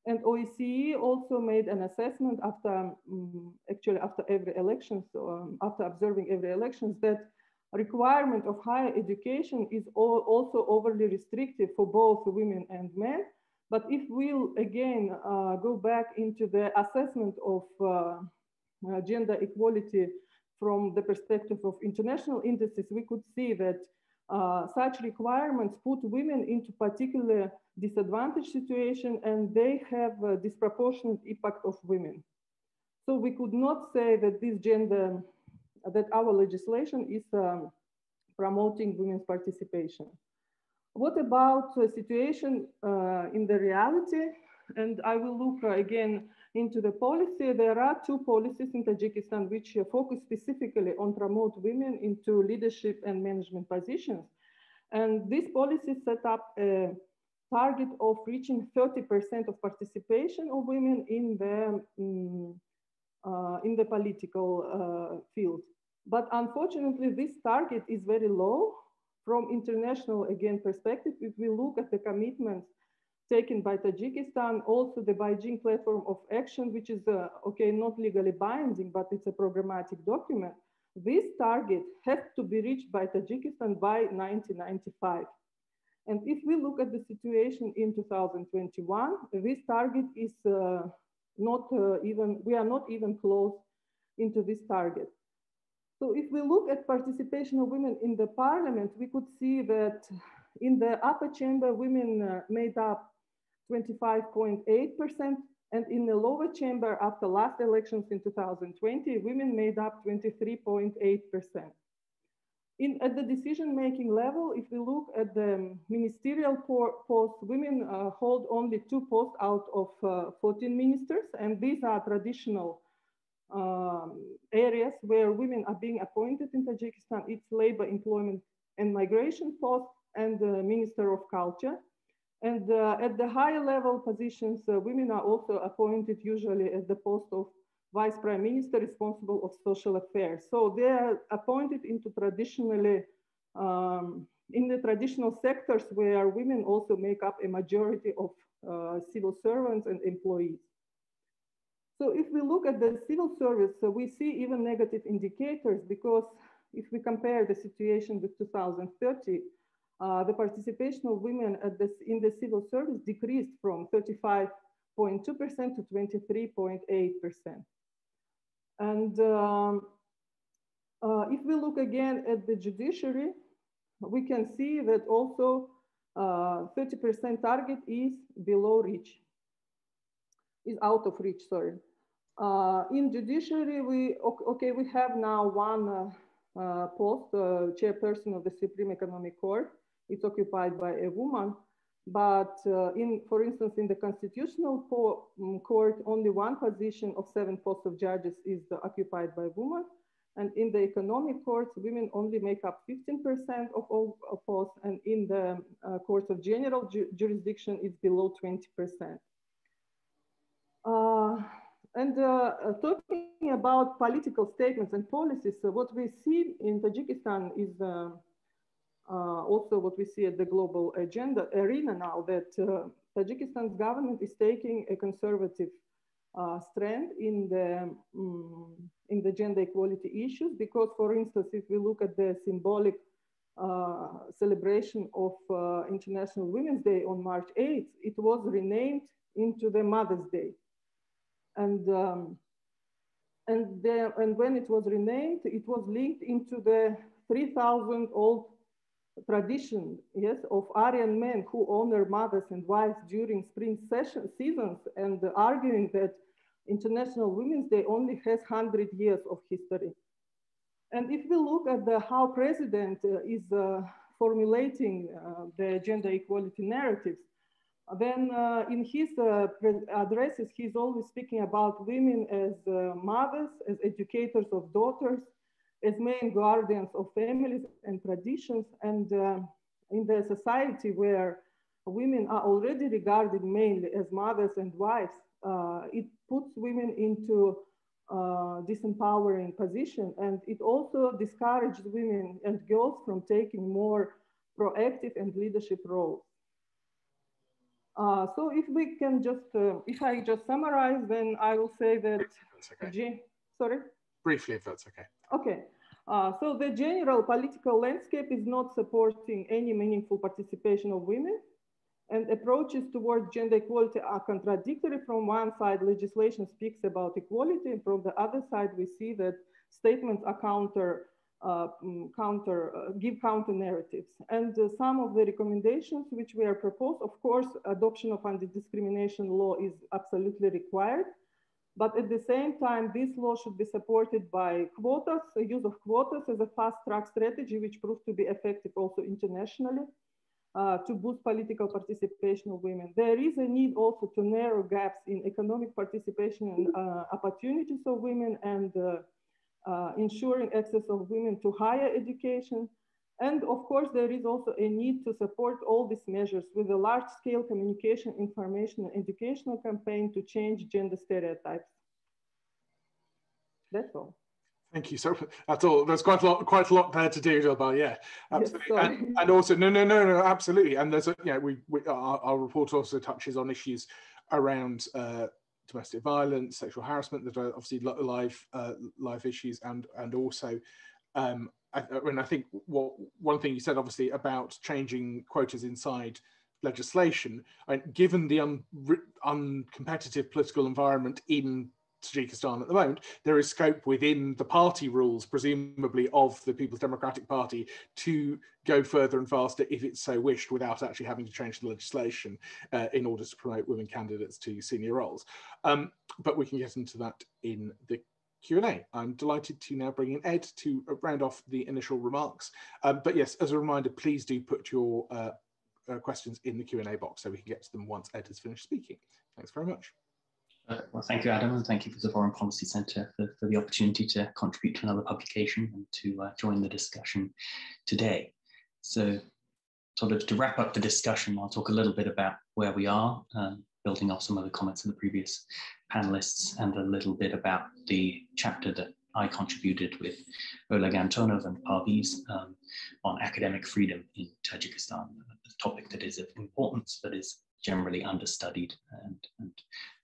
And OSCE also made an assessment after, um, actually after every election, so um, after observing every elections, that requirement of higher education is also overly restrictive for both women and men. But if we'll again uh, go back into the assessment of uh, uh, gender equality from the perspective of international indices, we could see that uh, such requirements put women into particular disadvantaged situation and they have a disproportionate impact of women. So we could not say that this gender, that our legislation is um, promoting women's participation. What about the situation uh, in the reality? And I will look uh, again into the policy, there are two policies in Tajikistan which focus specifically on promote women into leadership and management positions. And this policy set up a target of reaching 30% of participation of women in the, um, uh, in the political uh, field. But unfortunately, this target is very low from international, again, perspective. If we look at the commitments taken by Tajikistan, also the Beijing Platform of Action, which is, uh, okay, not legally binding, but it's a programmatic document. This target has to be reached by Tajikistan by 1995. And if we look at the situation in 2021, this target is uh, not uh, even, we are not even close into this target. So if we look at participation of women in the parliament, we could see that in the upper chamber, women uh, made up 25.8%. And in the lower chamber after last elections in 2020, women made up 23.8%. In, at the decision-making level, if we look at the ministerial posts, women uh, hold only two posts out of uh, 14 ministers, and these are traditional um, areas where women are being appointed in Tajikistan. It's labor, employment, and migration post, and the Minister of Culture. And uh, at the higher level positions, uh, women are also appointed usually at the post of vice prime minister responsible of social affairs. So they are appointed into traditionally, um, in the traditional sectors where women also make up a majority of uh, civil servants and employees. So if we look at the civil service, uh, we see even negative indicators because if we compare the situation with 2030, uh, the participation of women in the civil service decreased from 35.2% to 23.8%. And um, uh, if we look again at the judiciary, we can see that also 30% target is below reach, is out of reach, sorry. Uh, in judiciary, we okay, we have now one uh, uh, post, chairperson of the Supreme Economic Court. It's occupied by a woman, but in, for instance, in the Constitutional mm, Court, only one position of seven posts of judges is occupied by women. And in the economic courts, women only make up 15% of all posts, and in the uh, courts of general ju jurisdiction, it's below 20%. Uh, and uh, uh, talking about political statements and policies, what we see in Tajikistan is uh, uh, also what we see at the global agenda arena now that uh, Tajikistan's government is taking a conservative uh, strand in the um, in the gender equality issues because, for instance, if we look at the symbolic celebration of International Women's Day on March 8th, it was renamed into the Mother's Day. And, um, and, the, and when it was renamed, it was linked into the 3000 old tradition, yes, of Aryan men who honor mothers and wives during spring session, seasons and arguing that International Women's Day only has 100 years of history. And if we look at the, how president uh, is uh, formulating uh, the gender equality narratives, then uh, in his uh, addresses, he's always speaking about women as uh, mothers, as educators of daughters, as main guardians of families and traditions. And uh, in the society where women are already regarded mainly as mothers and wives, uh, it puts women into uh, disempowering position. And it also discourages women and girls from taking more proactive and leadership roles. Uh, so if we can just, uh, if I just summarize, then I will say that. G, sorry? Briefly, if that's okay. Okay. Uh, so the general political landscape is not supporting any meaningful participation of women and approaches towards gender equality are contradictory. From one side, legislation speaks about equality, and from the other side, we see that statements are counter uh, mm, counter, uh, give counter narratives. And uh, some of the recommendations which we are proposed, of course, adoption of anti-discrimination law is absolutely required. But at the same time, this law should be supported by quotas, the use of quotas as a fast track strategy, which proved to be effective also internationally. Uh, to boost political participation of women. There is a need also to narrow gaps in economic participation and uh, opportunities of women and uh, uh, ensuring access of women to higher education. And of course, there is also a need to support all these measures with a large scale communication, information, and educational campaign to change gender stereotypes. That's all. Thank you. So that's all. There's quite a lot, quite a lot there to do, Dilbar. Yeah, absolutely. Yes, and, and, also, no, no, no, no, absolutely. And there's a, yeah, we, we our, our report also touches on issues around uh, domestic violence, sexual harassment that are obviously live uh, live issues, and and also, um, I, mean, I think what one thing you said obviously about changing quotas inside legislation, mean, given the un, uncompetitive political environment in Tajikistan at the moment, there is scope within the party rules, presumably of the People's Democratic Party, to go further and faster if it's so wished without actually having to change the legislation uh, in order to promote women candidates to senior roles. Um, but we can get into that in the Q&A. I'm delighted to now bring in Ed to round off the initial remarks. Um, but yes, as a reminder, please do put your uh, uh, questions in the Q&A box so we can get to them once Ed has finished speaking. Thanks very much. Uh, well, thank you, Adam, and thank you for the Foreign Policy Centre for, for the opportunity to contribute to another publication and to uh, join the discussion today. So, sort of to wrap up the discussion, I'll talk a little bit about where we are, um, building off some of the comments of the previous panelists, and a little bit about the chapter that I contributed with Oleg Antonov and Parviz um, on academic freedom in Tajikistan, a topic that is of importance but is generally understudied and, and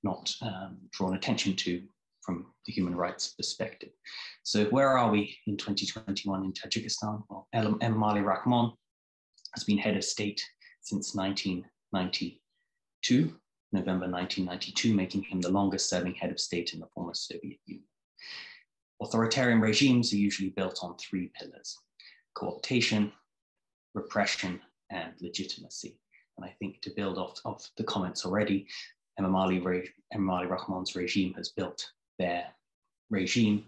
not um, drawn attention to from the human rights perspective. So where are we in 2021 in Tajikistan? Well, Emomali Rahmon has been head of state since 1992, November 1992, making him the longest serving head of state in the former Soviet Union. Authoritarian regimes are usually built on three pillars, cooptation, repression and legitimacy. And I think to build off of the comments already, Emomali, Emomali Rahmon's regime has built their regime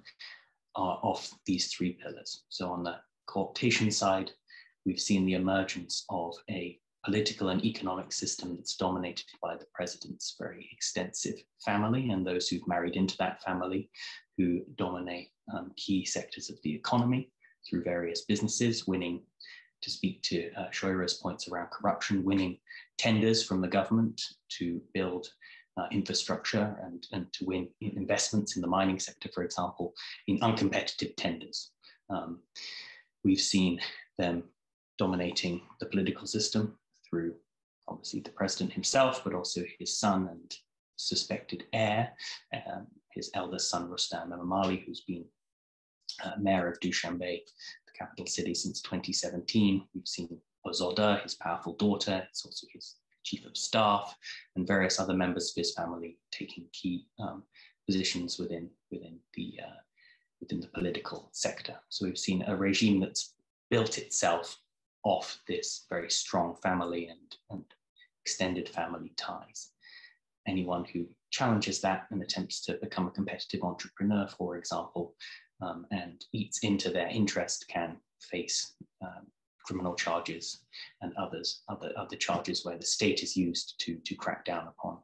off these three pillars. So on the cooptation side, we've seen the emergence of a political and economic system that's dominated by the president's very extensive family and those who've married into that family who dominate um, key sectors of the economy through various businesses, winning, to speak to uh, points around corruption, winning tenders from the government to build uh, infrastructure and, and to win investments in the mining sector, for example, in uncompetitive tenders. Um, we've seen them dominating the political system through obviously the president himself, but also his son and suspected heir, um, his eldest son Rustam Emomali, who's been uh, mayor of Dushanbe, the capital city, since 2017. We've seen Ozoda, his powerful daughter, it's also his chief of staff, and various other members of his family taking key um, positions within within the uh, within the political sector. So we've seen a regime that's built itself off this very strong family and, and extended family ties. Anyone who challenges that and attempts to become a competitive entrepreneur, for example, um, and eats into their interest can face um, criminal charges and others, other, other charges where the state is used to, to crack down upon,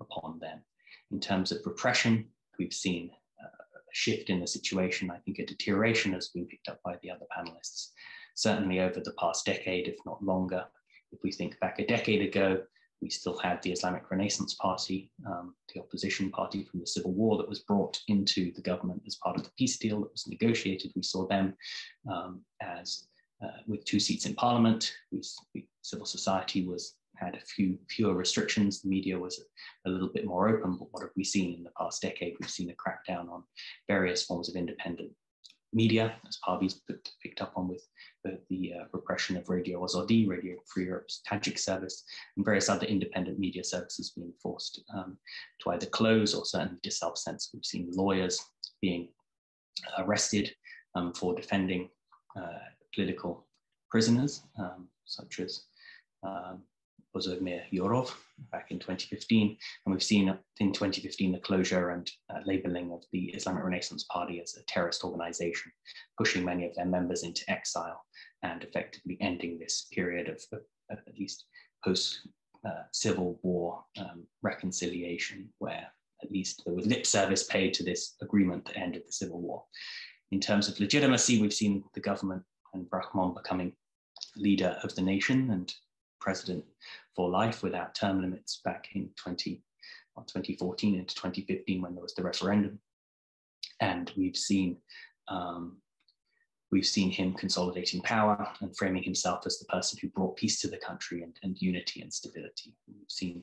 upon them. In terms of repression, we've seen a shift in the situation. I think a deterioration has been picked up by the other panelists certainly over the past decade, if not longer. If we think back a decade ago, we still had the Islamic Renaissance Party, um, the opposition party from the Civil War that was brought into the government as part of the peace deal that was negotiated. We saw them um, as uh, with two seats in parliament. We, civil society was had a few fewer restrictions. The media was a, a, little bit more open. But what have we seen in the past decade? We've seen a crackdown on various forms of independent media, as Parviz picked up on with the, the uh, repression of Radio Azadi, Radio Free Europe's Tajik service, and various other independent media services being forced um, to either close or certainly to self-censor. We've seen lawyers being arrested um, for defending uh, political prisoners, um, such as um, Yorov back in 2015. And we've seen in 2015 the closure and uh, labeling of the Islamic Renaissance Party as a terrorist organization, pushing many of their members into exile and effectively ending this period of, of, at least post uh, civil war um, reconciliation, where at least there was lip service paid to this agreement that ended the civil war. In terms of legitimacy, we've seen the government and Rahmon becoming leader of the nation and president for life without term limits back in 20, well, 2014 into 2015 when there was the referendum. And we've seen um, we've seen him consolidating power and framing himself as the person who brought peace to the country and, and unity and stability. We've seen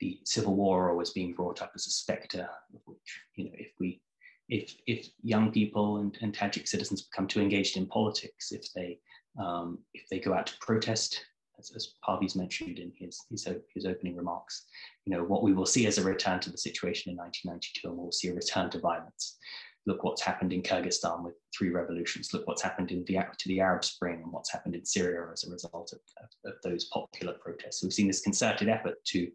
the civil war always being brought up as a specter which, you know, if we if if young people and, and Tajik citizens become too engaged in politics, if they um, if they go out to protest, as, as Parviz mentioned in his, his, his opening remarks, you know, what we will see as a return to the situation in 1992, and we'll see a return to violence. Look what's happened in Kyrgyzstan with three revolutions. Look what's happened in the to the Arab Spring and what's happened in Syria as a result of, of, of those popular protests. So we've seen this concerted effort to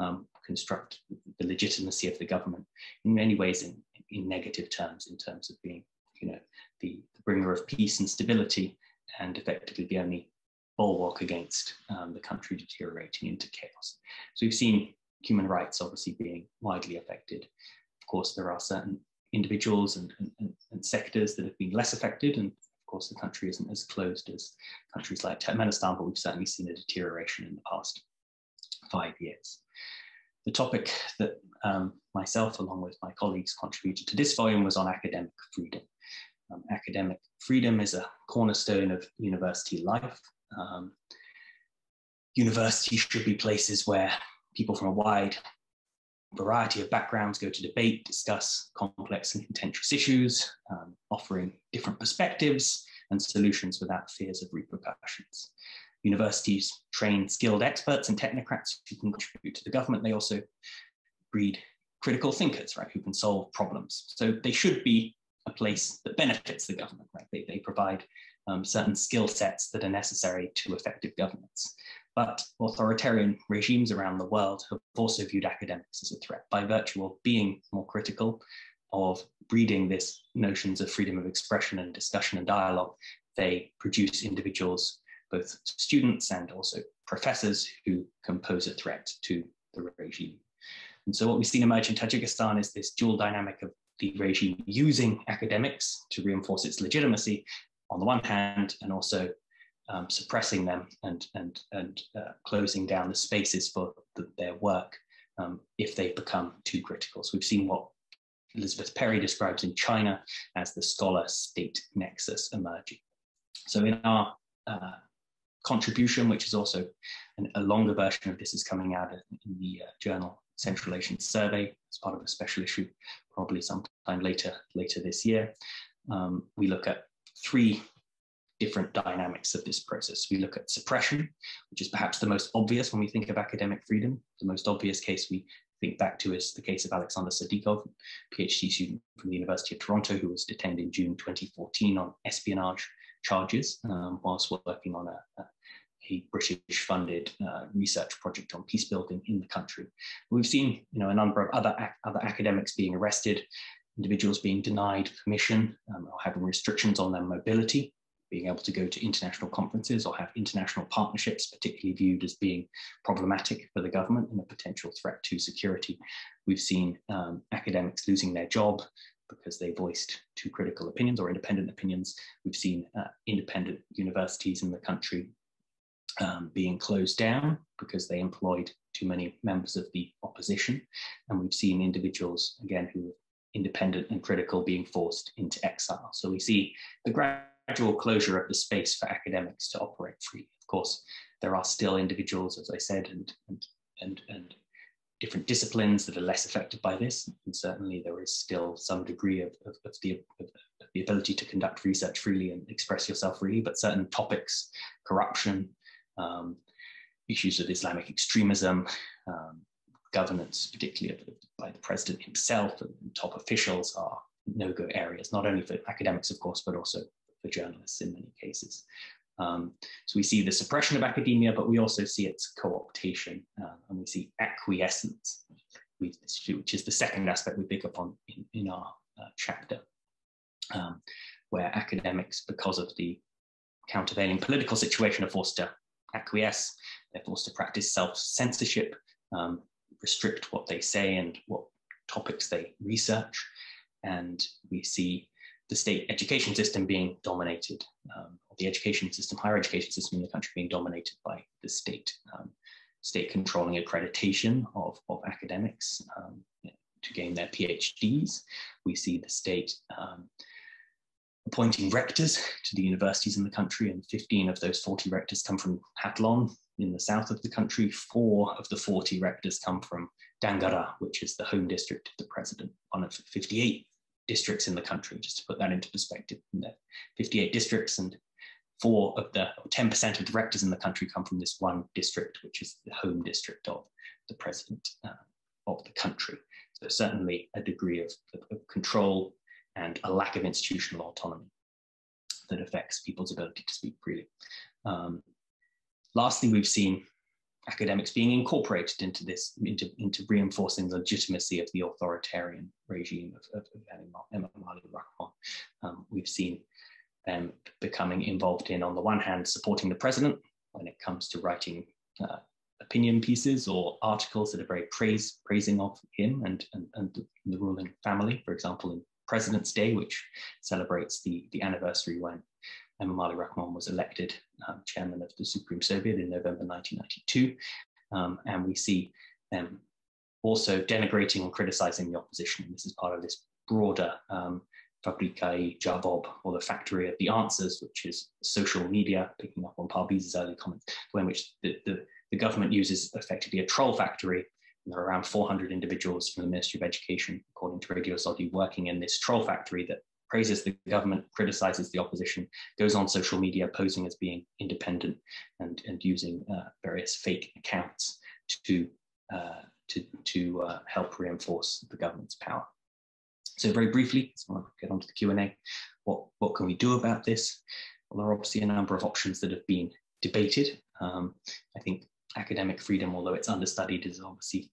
um, construct the legitimacy of the government in many ways in, in negative terms, in terms of being, you know, the, the bringer of peace and stability, and effectively the only bulwark against um, the country deteriorating into chaos. So we've seen human rights obviously being widely affected. Of course, there are certain individuals and, and, and sectors that have been less affected, and of course, the country isn't as closed as countries like Turkmenistan, but we've certainly seen a deterioration in the past five years. The topic that um, myself, along with my colleagues, contributed to this volume was on academic freedom. Um, academic freedom is a cornerstone of university life. Um, universities should be places where people from a wide variety of backgrounds go to debate, discuss complex and contentious issues, um, offering different perspectives and solutions without fears of repercussions. Universities train skilled experts and technocrats who can contribute to the government. They also breed critical thinkers, right, who can solve problems. So they should be a place that benefits the government, right? They, they provide um, certain skill sets that are necessary to effective governance. But authoritarian regimes around the world have also viewed academics as a threat by virtue of being more critical, of breeding this notions of freedom of expression and discussion and dialogue. They produce individuals, both students and also professors, who can pose a threat to the regime. And so what we've seen emerge in Tajikistan is this dual dynamic of the regime using academics to reinforce its legitimacy on the one hand, and also um, suppressing them and, and, and uh, closing down the spaces for the, their work um, if they become too critical. So we've seen what Elizabeth Perry describes in China as the scholar-state nexus emerging. So in our uh, contribution, which is also an, a longer version of this is coming out in the uh, journal Central Asian Survey as part of a special issue, probably sometime later, later this year. Um, we look at three different dynamics of this process. We look at suppression, which is perhaps the most obvious when we think of academic freedom. The most obvious case we think back to is the case of Alexander Sodiqov, PhD student from the University of Toronto, who was detained in June 2014 on espionage charges um, whilst working on a, a, a British-funded uh, research project on peace building in the country. We've seen, you know, a number of other other academics being arrested, individuals being denied permission um, or having restrictions on their mobility being able to go to international conferences or have international partnerships, particularly viewed as being problematic for the government and a potential threat to security. We've seen um, academics losing their job because they voiced too critical opinions or independent opinions. We've seen uh, independent universities in the country um, being closed down because they employed too many members of the opposition. And we've seen individuals, again, who independent and critical being forced into exile. So we see the gradual closure of the space for academics to operate freely. Of course, there are still individuals, as I said, and, and, and, and different disciplines that are less affected by this. And certainly there is still some degree of, of, of the, of, the ability to conduct research freely and express yourself freely, but certain topics, corruption, um, issues of Islamic extremism, um, governance, particularly by the president himself and top officials are no-go areas, not only for academics, of course, but also for journalists in many cases. Um, so we see the suppression of academia, but we also see its co-optation uh, and we see acquiescence, which is the second aspect we pick up on in, in our uh, chapter, um, where academics, because of the countervailing political situation, are forced to acquiesce, they're forced to practice self-censorship, um, restrict what they say and what topics they research. And we see the state education system being dominated, um, the education system, higher education system in the country being dominated by the state, um, state controlling accreditation of, of academics um, to gain their PhDs. We see the state um, appointing rectors to the universities in the country, and 15 of those 40 rectors come from Khatlon in the south of the country. Four of the 40 rectors come from Dangara, which is the home district of the president, one of 58 districts in the country, just to put that into perspective. 58 districts and four of the 10% of rectors in the country come from this one district, which is the home district of the president uh, of the country. So certainly a degree of, of, control and a lack of institutional autonomy that affects people's ability to speak freely. Um, lastly, we've seen academics being incorporated into this, into, into reinforcing the legitimacy of the authoritarian regime of, of, of Emomali Rahmon. Um, we've seen them becoming involved in, on the one hand, supporting the president when it comes to writing uh, opinion pieces or articles that are very praise, praising of him and, and, and the ruling family, for example, in President's Day, which celebrates the, the anniversary when Emomali Rahmon was elected um, chairman of the Supreme Soviet in November 1992. Um, and we see them also denigrating and criticizing the opposition. And this is part of this broader um, Fabrikai Javob, or the factory of the answers, which is social media, picking up on Parviz's early comments, in which the, the, the government uses effectively a troll factory there are around 400 individuals from the Ministry of Education, according to Radio Azadi, working in this troll factory that praises the government, criticizes the opposition, goes on social media posing as being independent and, and using uh, various fake accounts to, uh, to, to uh, help reinforce the government's power. So very briefly, I want to get on to the Q&A. What, what can we do about this? well, there are obviously a number of options that have been debated. Um, I think academic freedom, although it's understudied, is obviously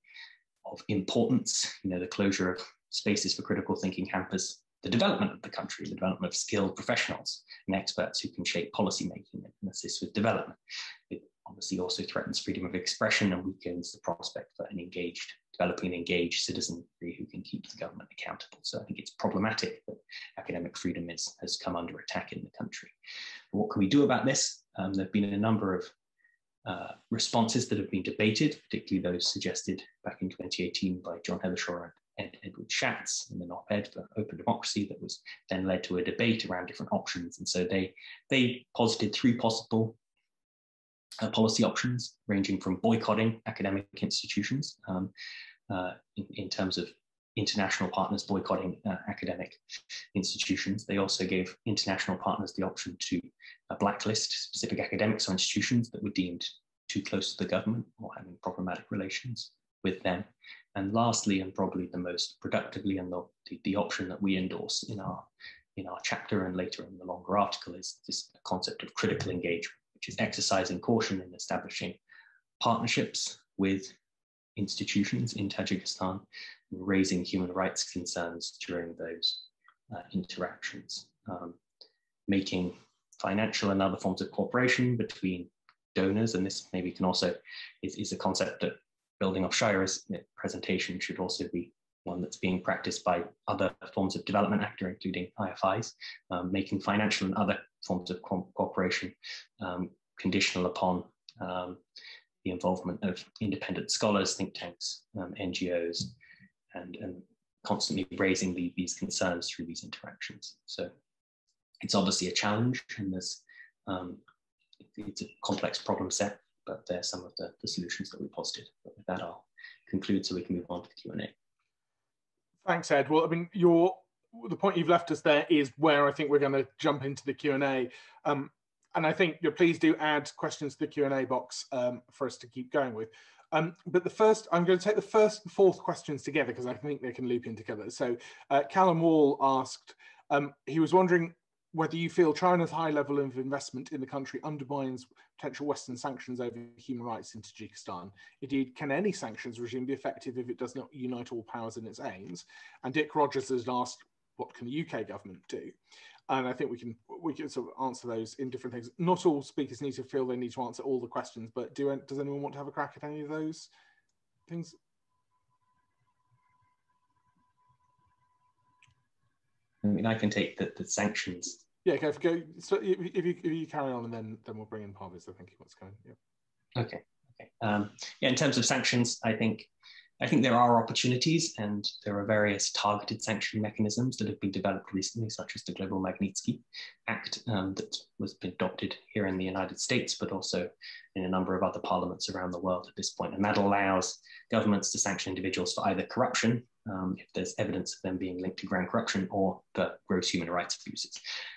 of importance. You know, the closure of spaces for critical thinking hampers the development of the country, the development of skilled professionals and experts who can shape policymaking and assist with development. It obviously also threatens freedom of expression and weakens the prospect for an engaged, developing engaged citizenry who can keep the government accountable. So I think it's problematic that academic freedom is, has come under attack in the country. But what can we do about this? Um, there have been a number of uh, responses that have been debated, particularly those suggested back in 2018 by John Heathershaw and Edward Schatz in an op-ed for Open Democracy that was then led to a debate around different options. And so they, they posited three possible uh, policy options, ranging from boycotting academic institutions um, uh, in, in, terms of international partners boycotting uh, academic institutions. They also gave international partners the option to uh, blacklist specific academics or institutions that were deemed too close to the government or having problematic relations with them. And lastly, and probably the most productively, and the, the, option that we endorse in our in our chapter and later in the longer article is this concept of critical engagement which is exercising caution in establishing partnerships with institutions in Tajikistan, raising human rights concerns during those uh, interactions, um, making financial and other forms of cooperation between donors, and this maybe can also is, is a concept that building off Shoira's presentation should also be one that's being practiced by other forms of development actor, including IFIs, um, making financial and other forms of co cooperation um, conditional upon um, the involvement of independent scholars, think tanks, um, NGOs, and, and constantly raising the, these concerns through these interactions. So it's obviously a challenge and there's, um, it's a complex problem set, but there are some of the, the solutions that we posited. But with that, I'll conclude so we can move on to the Q&A. Thanks, Ed. Well, I mean, your the point you've left us there is where I think we're going to jump into the Q and A. Um, and I think you know, please do add questions to the Q and A box um, for us to keep going with. Um, but the first, I'm going to take the first and fourth questions together because I think they can loop in together. So uh, Callum Wall asked, um, he was wondering whether you feel China's high level of investment in the country undermines potential Western sanctions over human rights in Tajikistan. Indeed, can any sanctions regime be effective if it does not unite all powers in its aims? And Dick Rogers has asked, what can the UK government do? And I think we can we can sort of answer those in different things. Not all speakers need to feel they need to answer all the questions, but do does anyone want to have a crack at any of those things? Mean, I can take the, the sanctions. Yeah, okay. If, go, so if, you, if you carry on, and then then we'll bring in Parviz. I think what's going. Yeah. Okay. Okay. Um, yeah. In terms of sanctions, I think I think there are opportunities, and there are various targeted sanction mechanisms that have been developed recently, such as the Global Magnitsky Act um, that was adopted here in the United States, but also in a number of other parliaments around the world at this point. And that allows governments to sanction individuals for either corruption um, if there's evidence of them being linked to grand corruption or the gross human rights abuses.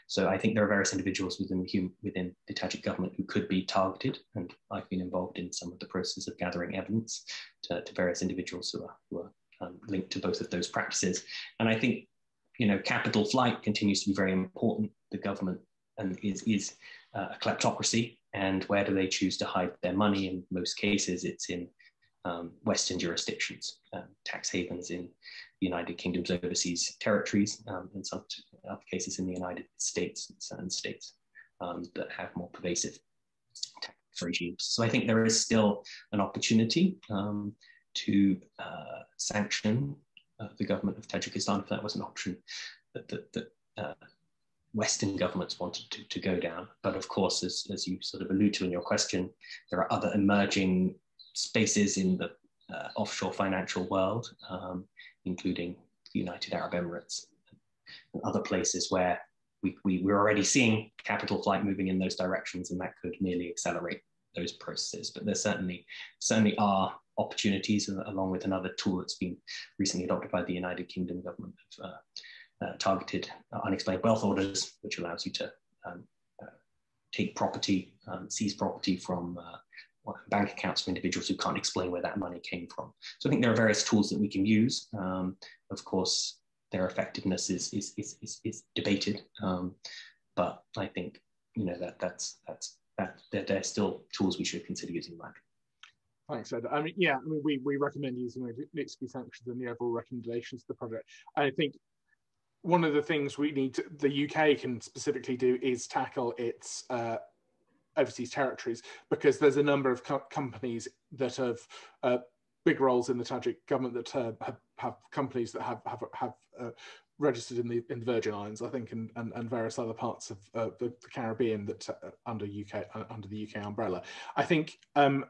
So I think there are various individuals within within the Tajik government who could be targeted, and I've been involved in some of the process of gathering evidence to, to various individuals who are, who are um, linked to both of those practices. And I think, you know, capital flight continues to be very important. The government and is, is uh, a kleptocracy, and where do they choose to hide their money? In most cases, it's in um, Western jurisdictions, um, tax havens in the United Kingdom's overseas territories, um, in some other cases in the United States, certain states um, that have more pervasive tax regimes. So I think there is still an opportunity um, to uh, sanction uh, the government of Tajikistan if that was an option that, that, that uh, Western governments wanted to, to go down. But of course, as, as you sort of allude to in your question, there are other emerging spaces in the uh, offshore financial world, um, including the United Arab Emirates and other places where we, we, we're already seeing capital flight moving in those directions, and that could merely accelerate those processes. But there certainly certainly are opportunities, uh, along with another tool that's been recently adopted by the United Kingdom government of uh, uh, targeted unexplained wealth orders, which allows you to um, uh, take property, um, seize property from uh, bank accounts for individuals who can't explain where that money came from. So I think there are various tools that we can use. Um, of course, their effectiveness is, is, is, is, is debated, um, but I think you know that that's that's that they're, they're still tools we should consider using like. Thanks, Ed. I mean, yeah, I mean, we, we recommend using Magnitsky sanctions in the overall recommendations of the project. I think one of the things we need to, the UK can specifically do is tackle its uh, overseas territories because there's a number of co companies that have uh, big roles in the Tajik government that uh, have, have, companies that have have, have uh, registered in the in the Virgin Islands, I think, and and, and various other parts of uh, the, the, Caribbean that uh, under UK uh, under the UK umbrella. I think, um,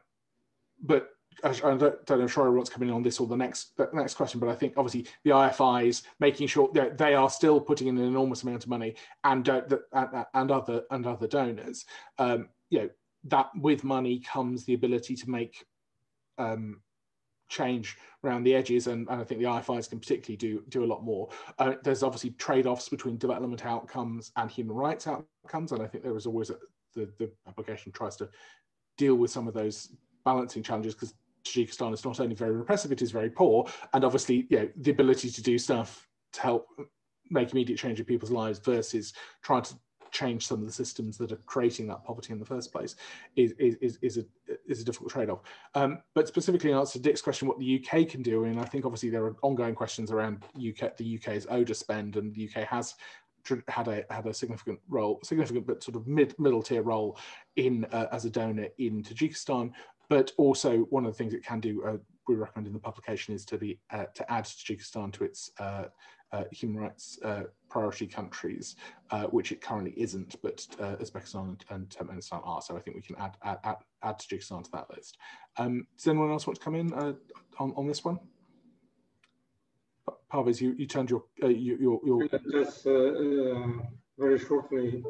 but I don't, know if wants to come in on this or the next the next question, but I think obviously the IFIs making sure that they are still putting in an enormous amount of money and and, and other and other donors. Um, you know that with money comes the ability to make um, change around the edges, and, and, I think the IFIs can particularly do do a lot more. Uh, there's obviously trade-offs between development outcomes and human rights outcomes, and I think there is always a, the the application tries to deal with some of those balancing challenges because Tajikistan is not only very repressive, it is very poor, and obviously, you know, the ability to do stuff to help make immediate change in people's lives versus trying to change some of the systems that are creating that poverty in the first place is, is, is, a, is a difficult trade-off. Um, but specifically in answer to Dick's question, what the UK can do, and I think obviously there are ongoing questions around UK, the UK's ODA spend, and the UK has had a had a significant role, significant but sort of mid middle tier role in uh, as a donor in Tajikistan. But also one of the things it can do, uh, we recommend in the publication, is to be uh, to add Tajikistan to its uh, uh, human rights uh, priority countries, uh, which it currently isn't, but Uzbekistan and, Turkmenistan are. So I think we can add add, add, add Tajikistan to that list. Um, does anyone else want to come in on, on this one? Parviz, you, you turned your your, your, just very shortly.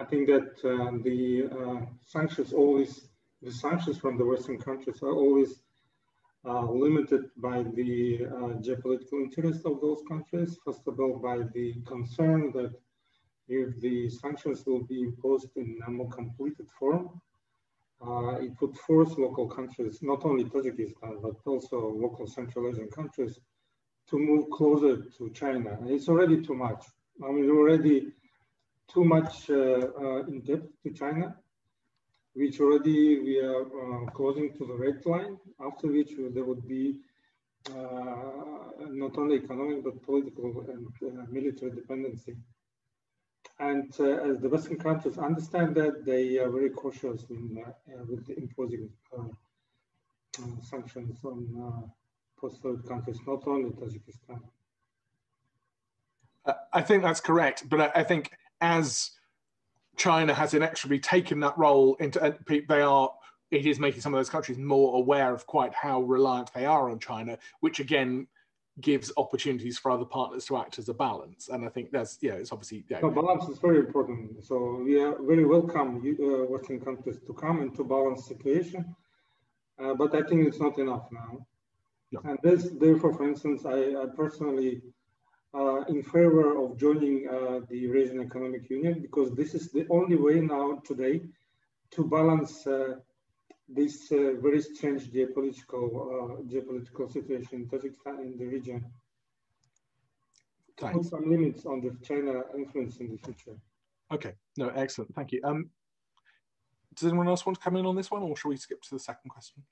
I think that the sanctions always the sanctions from the Western countries are always uh, limited by the uh, geopolitical interests of those countries. First of all, by the concern that if the sanctions will be imposed in a more completed form, uh, it would force local countries, not only Tajikistan, but also local Central Asian countries, to move closer to China. And it's already too much. I mean, already too much uh, uh, in depth to China which already we are uh, closing to the red line, after which there would be uh, not only economic but political and uh, military dependency. And uh, as the Western countries understand that, they are very cautious in, with imposing sanctions on post-Soviet countries, not only Tajikistan. I think that's correct, but I think as China has inexorably taken that role into they are it is making some of those countries more aware of quite how reliant they are on China, which again gives opportunities for other partners to act as a balance. And I think that's yeah, it's obviously yeah. Balance is very important. So we are very welcome uh, Western countries to come into balance situation, uh, but I think it's not enough now. No. And this, therefore, for instance, I, I personally uh, in favor of joining uh, the Eurasian Economic Union because this is the only way now today to balance uh, this uh, very strange geopolitical uh, geopolitical situation in Tajikistan in the region. Thanks. Put some limits on the China influence in the future. Okay, no, excellent, thank you. Um, does anyone else want to come in on this one, or shall we skip to the second question?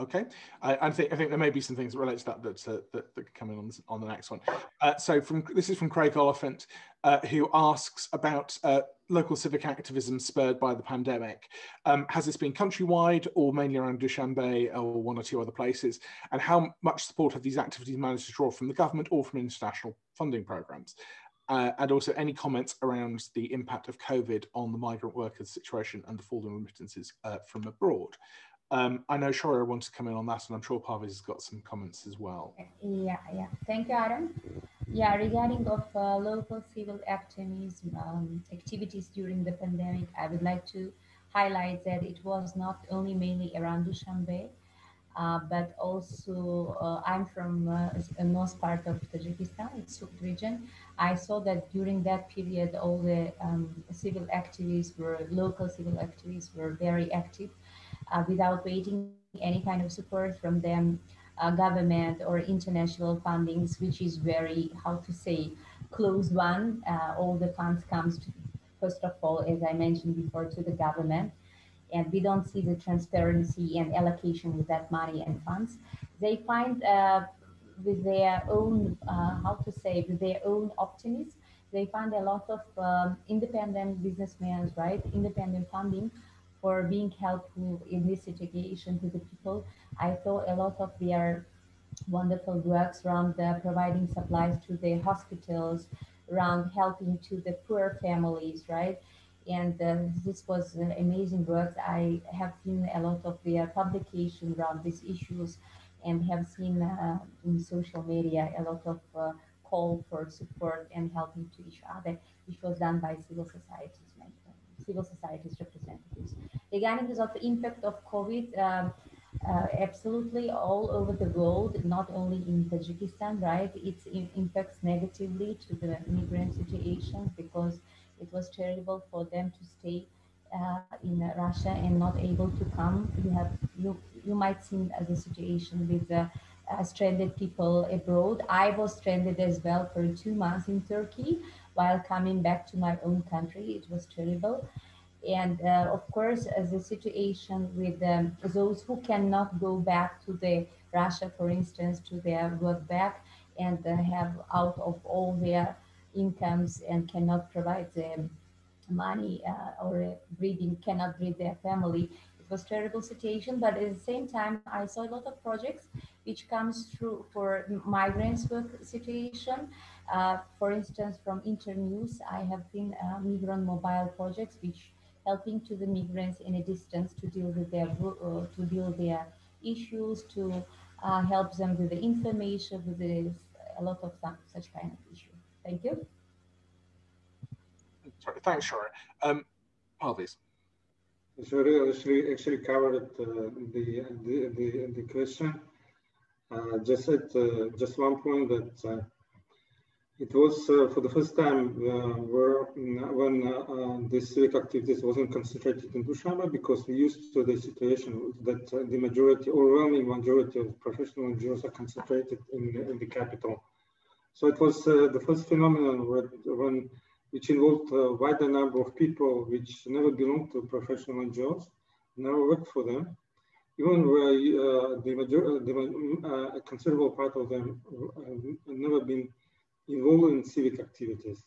Okay, I, I, think I think there may be some things that relate to that that uh, that, that come in on, this, on the next one. Uh, so from this is from Craig Oliphant, uh, who asks about uh, local civic activism spurred by the pandemic. Um, has this been countrywide or mainly around Dushanbe or one or two other places? And how much support have these activities managed to draw from the government or from international funding programs? Uh, and also any comments around the impact of COVID on the migrant workers situation and the fall in remittances uh, from abroad. Um, I know Shoira wants to come in on that, and I'm sure Parviz has got some comments as well. Yeah, yeah. Thank you, Adam. Yeah, regarding of uh, local civil activism um, activities during the pandemic, I would like to highlight that it was not only mainly around Dushanbe, uh, but also uh, I'm from uh, a north part of Tajikistan, it's Sughd region. I saw that during that period, all the um, civil activists were, local civil activists were very active uh, without waiting any kind of support from them, uh, government or international fundings, which is very, how to say, closed one. Uh, all the funds comes to, first of all, as I mentioned before, to the government, and we don't see the transparency and allocation with that money and funds. They find uh, with their own, uh, how to say, with their own optimism, they find a lot of um, independent businessmen, right? Independent funding for being helpful in this situation to the people. I saw a lot of their wonderful works around providing supplies to the hospitals, around helping to the poor families, right? And uh, this was amazing work. I have seen a lot of their publication around these issues and have seen uh, in social media a lot of uh, call for support and helping to each other, which was done by civil societies, civil societies representatives. Regarding this of the impact of COVID, um, uh, absolutely all over the world, not only in Tajikistan, right? It impacts negatively to the migrant situation because it was terrible for them to stay uh, in Russia and not able to come. You have you you might see the situation with the uh, stranded people abroad. I was stranded as well for two months in Turkey while coming back to my own country. It was terrible. And uh, of course, as the situation with um, those who cannot go back to the Russia, for instance, to their work back and uh, have out of all their incomes and cannot provide the money uh, or breeding, cannot breed their family. It was terrible situation, but at the same time, I saw a lot of projects which comes through for migrants work situation. Uh, for instance, from Internews, I have seen uh, migrant mobile projects which helping to the migrants in a distance to deal with their uh, to deal their issues, to uh, help them with the information, with the, a lot of some, such kind of issue. Thank you. Sorry, thanks, Shoira. Um, Parviz. Sorry, actually, actually covered uh, the, the, the, the question. Uh, just said uh, just one point that uh, it was uh, for the first time uh, where, when uh, the civic activities wasn't concentrated in Dushanbe because we used to the situation that the majority, overwhelming majority of professional NGOs are concentrated in, in the capital. So it was the first phenomenon where, when which involved a wider number of people which never belonged to professional NGOs, never worked for them, even where uh, the, major, the uh, a considerable part of them uh, never been involved in civic activities.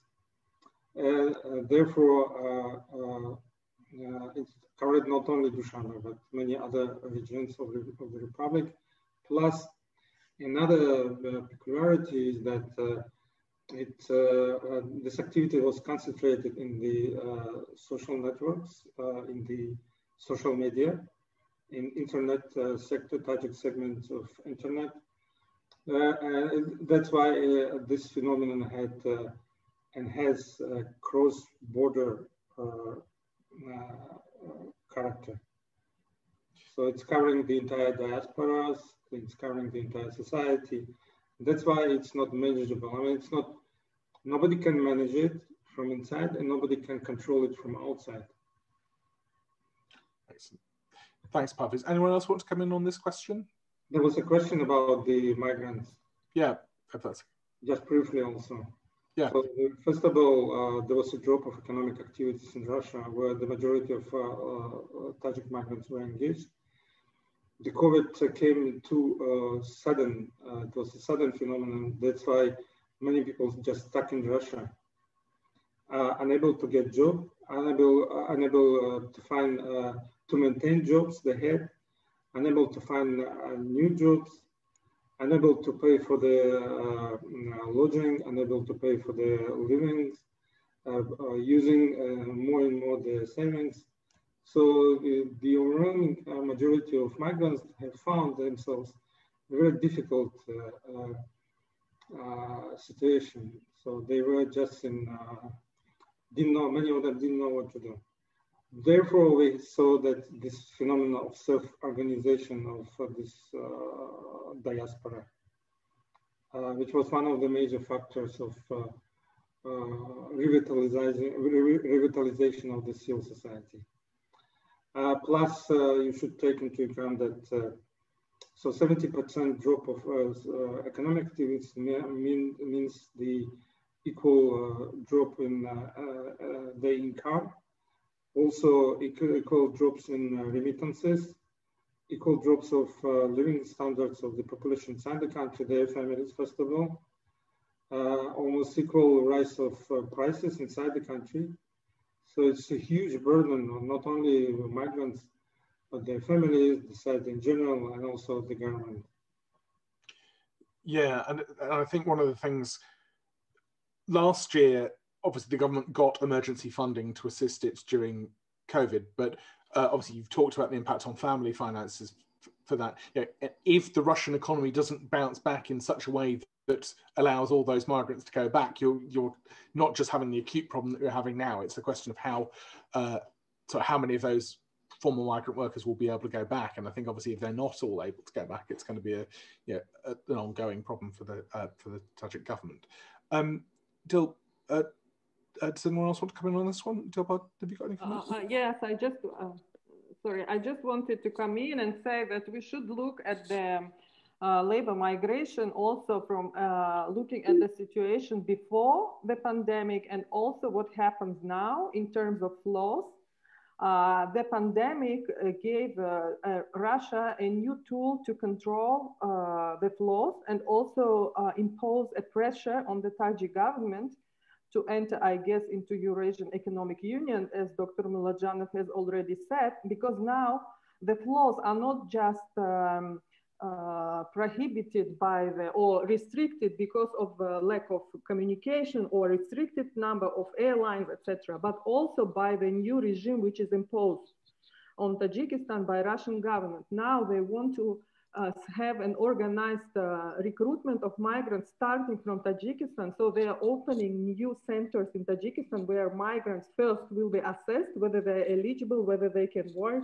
And uh, therefore, uh, uh, it's covered not only Dushanbe, but many other regions of the, of the Republic. Plus, another peculiarity is that it, uh, this activity was concentrated in the uh, social networks, uh, in the social media, in internet sector, Tajik segments of internet, uh, Uh, uh, that's why uh, this phenomenon had uh, and has a cross-border uh, character. So it's covering the entire diasporas, it's covering the entire society. That's why it's not manageable. I mean, it's not, nobody can manage it from inside and nobody can control it from outside. Excellent. Thanks, Parviz. Anyone else want to come in on this question? There was a question about the migrants. Yeah, just briefly also. Yeah. So, first of all, uh, there was a drop of economic activities in Russia, where the majority of uh, uh, Tajik migrants were engaged. The COVID came too uh, sudden. Uh, it was a sudden phenomenon. That's why many people just stuck in Russia, uh, unable to get job, unable unable to find to maintain jobs they had unable to find uh, new jobs, unable to pay for the uh, uh, lodging, unable to pay for the living, uh, uh, using uh, more and more the savings. So the, the overwhelming majority of migrants have found themselves a very difficult situation. So they were just in, didn't know, many of them didn't know what to do. Therefore, we saw that this phenomenon of self-organization of uh, this uh, diaspora, uh, which was one of the major factors of uh, uh, revitalizing, re revitalization of the civil society. Uh, plus, you should take into account that so 70% drop of economic activities mean, means the equal drop in the income. Also, equal, equal drops in uh, remittances, equal drops of uh, living standards of the population inside the country, their families, first of all. Uh, almost equal rise of prices inside the country. So it's a huge burden on not only migrants, but their families, the site in general, and also the government. Yeah, and, and I think one of the things last year, obviously the government got emergency funding to assist it during COVID, but uh, obviously you've talked about the impact on family finances for that. You know, if the Russian economy doesn't bounce back in such a way that allows all those migrants to go back, you're you're not just having the acute problem that you're having now. It's a question of how uh, so how many of those former migrant workers will be able to go back. And I think obviously if they're not all able to go back, it's going to be a, you know, a, an ongoing problem for the uh, for the Tajik government. Um, Dil, uh, uh, does anyone else want to come in on this one? Dilbar, have you got any uh, comments? Uh, yes, I just, uh, sorry, I just wanted to come in and say that we should look at the uh, labor migration also from uh, looking at the situation before the pandemic and also what happens now in terms of flows uh, the pandemic uh, gave uh, uh, Russia a new tool to control uh, the flows and also impose a pressure on the Tajik government to enter, I guess, into Eurasian Economic Union, as Dr. Mullojanov has already said, because now the flows are not just um, uh, prohibited by the or restricted because of lack of communication or restricted number of airlines, etc., but also by the new regime which is imposed on Tajikistan by Russian government. Now they want to uh, have an organized uh, recruitment of migrants starting from Tajikistan. So they are opening new centers in Tajikistan where migrants first will be assessed whether they're eligible, whether they can work,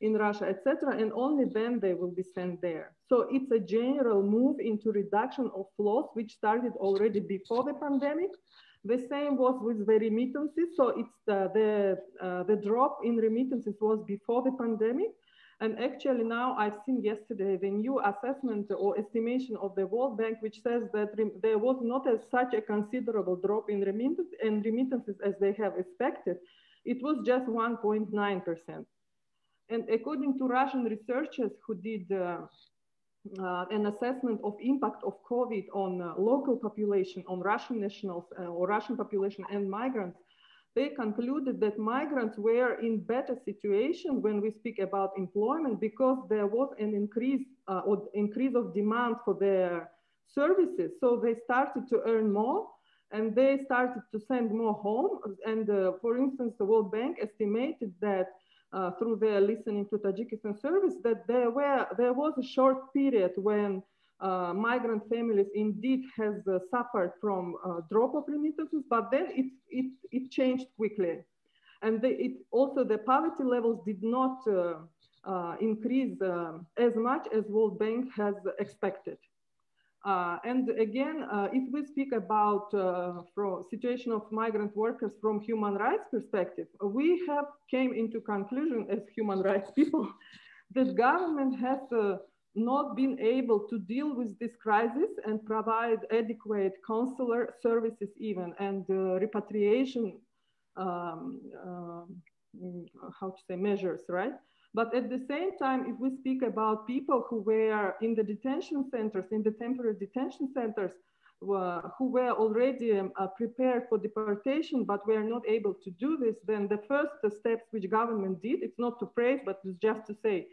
in Russia, etc., and only then they will be sent there. So it's a general move into reduction of flows, which started already before the pandemic. The same was with the remittances. So it's the, the, uh, the drop in remittances was before the pandemic. And actually now I've seen yesterday the new assessment or estimation of the World Bank, which says that there was not as such a considerable drop in remittances as they have expected. It was just 1.9%. And according to Russian researchers who did uh, uh, an assessment of impact of COVID on uh, local population, on Russian nationals uh, or Russian population and migrants, they concluded that migrants were in better situation when we speak about employment because there was an increase uh, or increase of demand for their services. So they started to earn more and they started to send more home. And uh, for instance, the World Bank estimated that uh, through their listening to Tajikistan service that there were there was a short period when uh, migrant families indeed has uh, suffered from uh, drop of remittances, but then it, it, it changed quickly. And they, it, also the poverty levels did not uh, uh, increase as much as World Bank has expected. Uh, and again, uh, if we speak about uh, situation of migrant workers from human rights perspective, we have came into conclusion as human rights [laughs] people that government has uh, not been able to deal with this crisis and provide adequate consular services even and uh, repatriation, um, um, how to say, measures, right? But at the same time, if we speak about people who were in the detention centers, in the temporary detention centers, uh, who were already um, uh, prepared for deportation, but were not able to do this, then the first steps which government did, it's not to praise, but it's just to say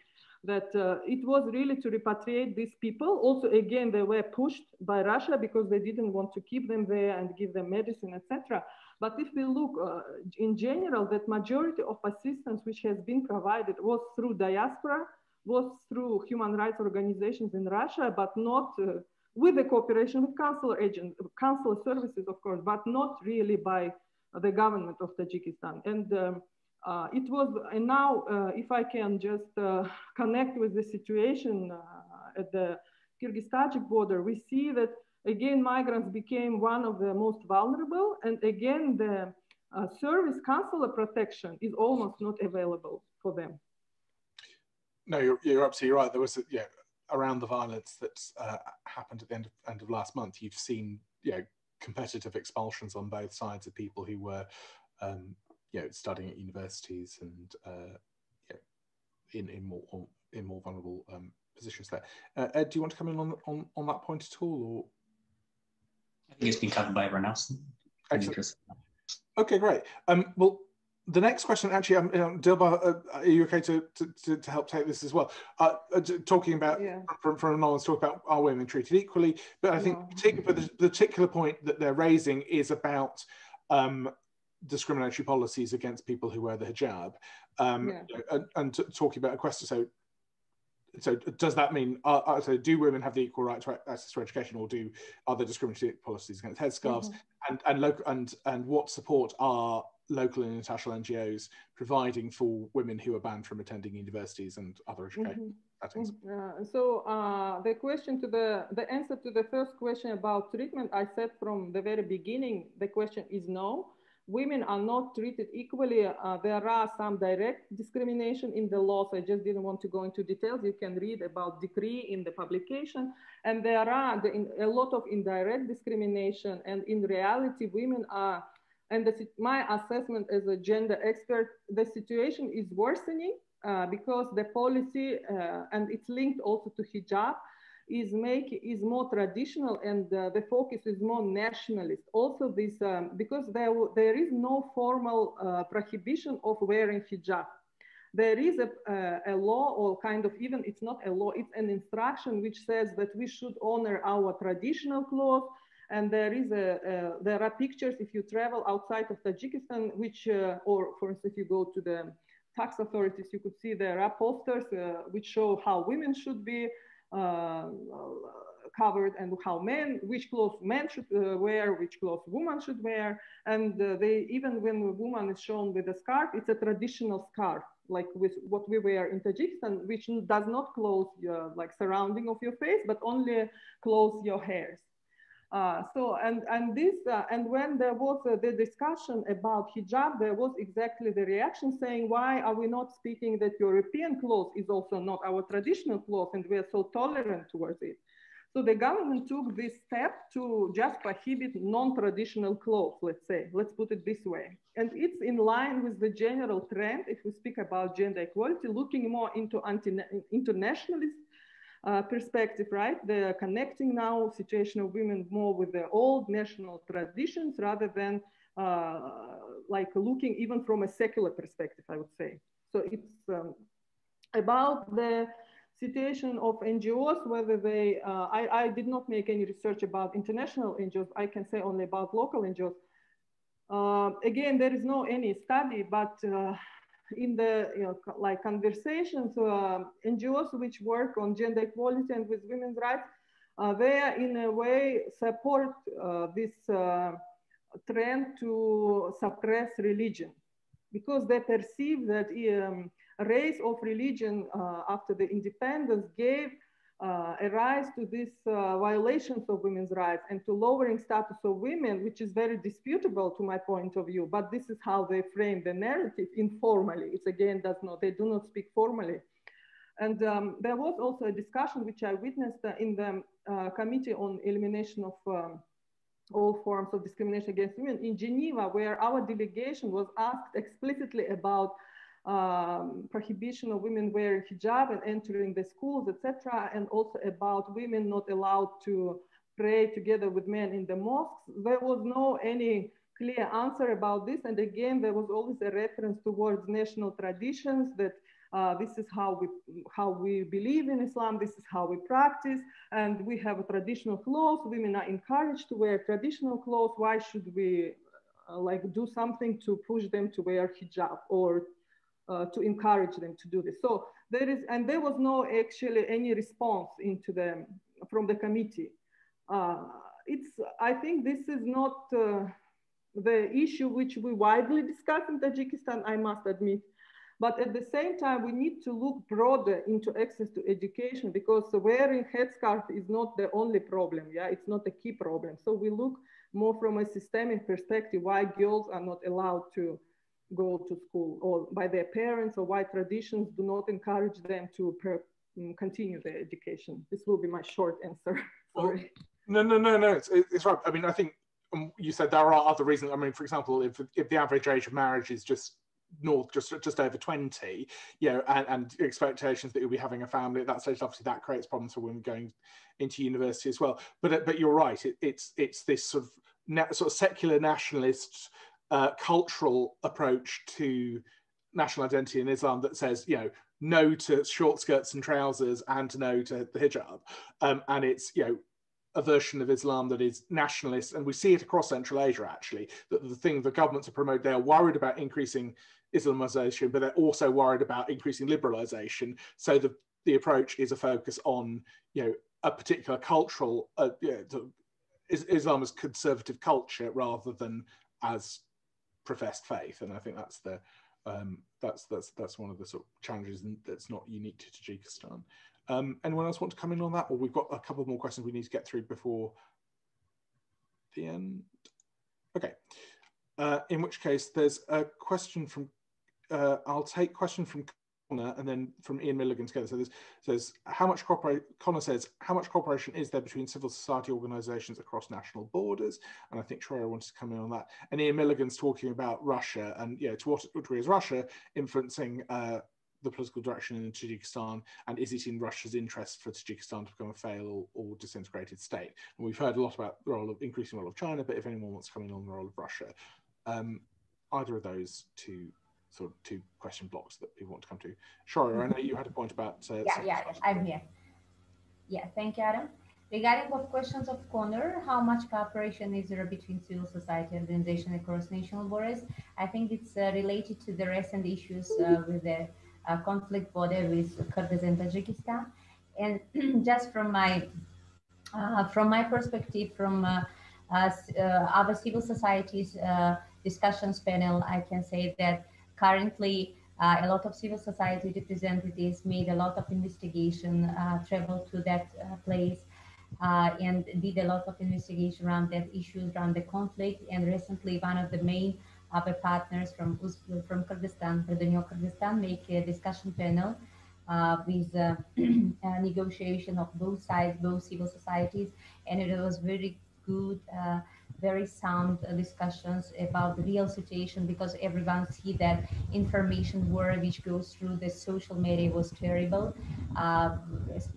that uh, it was really to repatriate these people. Also, again, they were pushed by Russia because they didn't want to keep them there and give them medicine, etc. But if we look uh, in general, that majority of assistance which has been provided was through diaspora, was through human rights organizations in Russia, but not uh, with the cooperation with consular agents, consular services, of course, but not really by the government of Tajikistan. And um, uh, it was, and now uh, if I can just uh, [laughs] connect with the situation uh, at the Kyrgyz-Tajik border, we see that again, migrants became one of the most vulnerable. And again, the uh, service consular protection is almost not available for them. No, you're, you're absolutely right. There was, a, yeah, around the violence that uh, happened at the end of, end of last month, you've seen, you know, competitive expulsions on both sides of people who were, um, you know, studying at universities and uh, yeah, in in more in more vulnerable um, positions there. Uh, Ed, do you want to come in on on on that point at all, or? I think it's been covered by everyone else. Excellent. Okay, great. Um, well, the next question, actually, um, um Dilbar, uh, are you okay to, to, to, help take this as well? Uh, uh, talking about, yeah. from, from Nolan's talk about are women treated equally, but I think yeah. particular, the particular point that they're raising is about um, discriminatory policies against people who wear the hijab, um, yeah. and, and talking about a question. So, so does that mean, uh, uh, so do women have the equal right to access to education, or do other discriminatory policies against headscarves, mm -hmm. and and local and and what support are local and international NGOs providing for women who are banned from attending universities and other education mm -hmm. settings? Uh, so uh, the question to the, the answer to the first question about treatment, I said from the very beginning, the question is no. Women are not treated equally. Uh, there are some direct discrimination in the laws. I just didn't want to go into details. You can read about decree in the publication. And there are the, in, a lot of indirect discrimination. And in reality, women are and the, my assessment as a gender expert, the situation is worsening uh, because the policy, uh, and it's linked also to hijab, is make is more traditional and uh, the focus is more nationalist. Also, this um, because there there is no formal uh, prohibition of wearing hijab. There is a, a law, or kind of even it's not a law, it's an instruction which says that we should honor our traditional clothes and there is a, uh, there are pictures if you travel outside of Tajikistan, which, uh, or for instance, if you go to the tax authorities, you could see there are posters uh, which show how women should be uh, covered and how men, which clothes men should uh, wear, which clothes women should wear. And uh, they, even when a woman is shown with a scarf, it's a traditional scarf like with what we wear in Tajikistan, which does not close your like surrounding of your face, but only close your hairs. Uh, so and and this uh, and when there was uh, the discussion about hijab, there was exactly the reaction saying, why are we not speaking that European clothes is also not our traditional clothes, and we are so tolerant towards it. So the government took this step to just prohibit non-traditional clothes, let's say, let's put it this way. And it's in line with the general trend, if we speak about gender equality, looking more into anti-internationalist uh, perspective, right? They're connecting now situation of women more with the old national traditions rather than uh, like looking even from a secular perspective, I would say. So it's um, about the situation of NGOs, whether they, uh, I, I, did not make any research about international NGOs. I can say only about local NGOs. Uh, again, there is no any study, but uh, in the you know, like conversations, uh, NGOs which work on gender equality and with women's rights, uh, they are in a way support uh, this trend to suppress religion. Because they perceive that um, race of religion after the independence gave uh, a rise to these uh, violations of women's rights and to lowering status of women, which is very disputable to my point of view. But this is how they frame the narrative informally. It's again does not they do not speak formally. And um, there was also a discussion which I witnessed uh, in the uh, Committee on Elimination of um, all forms of discrimination against women in Geneva, where our delegation was asked explicitly about um, prohibition of women wearing hijab and entering the schools, etc., and also about women not allowed to pray together with men in the mosques. There was no any clear answer about this, and again, there was always a reference towards national traditions that uh, this is how we how we believe in Islam. This is how we practice, and we have a traditional clothes. Women are encouraged to wear traditional clothes. Why should we uh, like do something to push them to wear hijab or uh, to encourage them to do this. So there is, and there was no actually any response into the from the committee. Uh, it's, I think this is not uh, the issue which we widely discuss in Tajikistan, I must admit. But at the same time, we need to look broader into access to education because wearing headscarf is not the only problem. Yeah, it's not a key problem. So we look more from a systemic perspective why girls are not allowed to go to school or by their parents or why traditions do not encourage them to mm, continue their education. This will be my short answer. [laughs] Sorry. no, no, no, no. It's, it's right. I mean, I think you said there are other reasons. I mean, for example, if if the average age of marriage is just north just just over 20 you know and, and expectations that you'll be having a family at that stage obviously that creates problems for women going into university as well but but you're right it, it's it's this sort of sort of secular nationalist uh, cultural approach to national identity in Islam that says, you know, no to short skirts and trousers and no to the hijab. Um, and it's, you know, a version of Islam that is nationalist. And we see it across Central Asia, actually, that the thing the governments are promoting, they are worried about increasing Islamization, but they're also worried about increasing liberalization. So the, the approach is a focus on, you know, a particular cultural, uh, you know, Islam as conservative culture rather than as professed faith. And I think that's the, um, that's that's that's one of the sort of challenges that's not unique to Tajikistan. Um, anyone else want to come in on that, or we've got a couple more questions we need to get through before the end? Okay. Uh, in which case, there's a question from. Uh, I'll take question from and then from Ian Milligan together. So this says how much cooperation. Connor says how much cooperation is there between civil society organisations across national borders? And I think Shoira wanted to come in on that. And Ian Milligan's talking about Russia and yeah, to what degree is Russia influencing uh, the political direction in Tajikistan, and is it in Russia's interest for Tajikistan to become a failed or, or, disintegrated state? And we've heard a lot about the role of increasing role of China, but if anyone wants to come in on the role of Russia, um, either of those two sort of two question blocks that people want to come to. Shoira, I know you had a point about. Uh, yeah, yeah, yeah, I'm here. Yeah, thank you, Adam. Regarding what questions of Connor, how much cooperation is there between civil society organizations across national borders? I think it's uh, related to the recent issues uh, with the uh, conflict border with Kyrgyz and Tajikistan. And [clears throat] just from my uh, from my perspective, from uh, other civil societies discussions panel, I can say that currently uh, a lot of civil society representatives made a lot of investigation, uh, traveled to that uh, place, uh, and did a lot of investigation around that issues around the conflict. And recently, one of the main other partners from from Kyrgyzstan, the New Kyrgyzstan, make a discussion panel uh, with uh, [clears throat] a negotiation of both sides, both civil societies, and it was very good very sound discussions about the real situation because everyone see that information war which goes through the social media was terrible. Uh,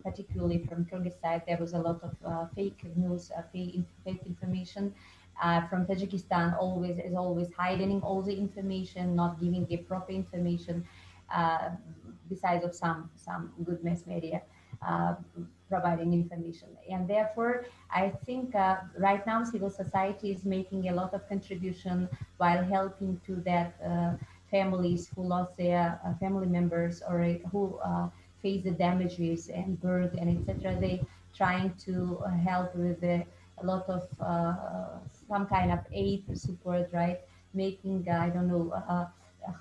particularly from Kyrgyz side, there was a lot of uh, fake news, uh, fake, fake information. Uh, from Tajikistan, always is always hiding all the information, not giving the proper information. Uh, besides of some some good mass media providing information. And therefore, I think uh, right now civil society is making a lot of contribution while helping to that uh, families who lost their uh, family members or who uh, face the damages and birth and etc. They trying to uh, help with a lot of uh, some kind of aid support, right? Making I don't know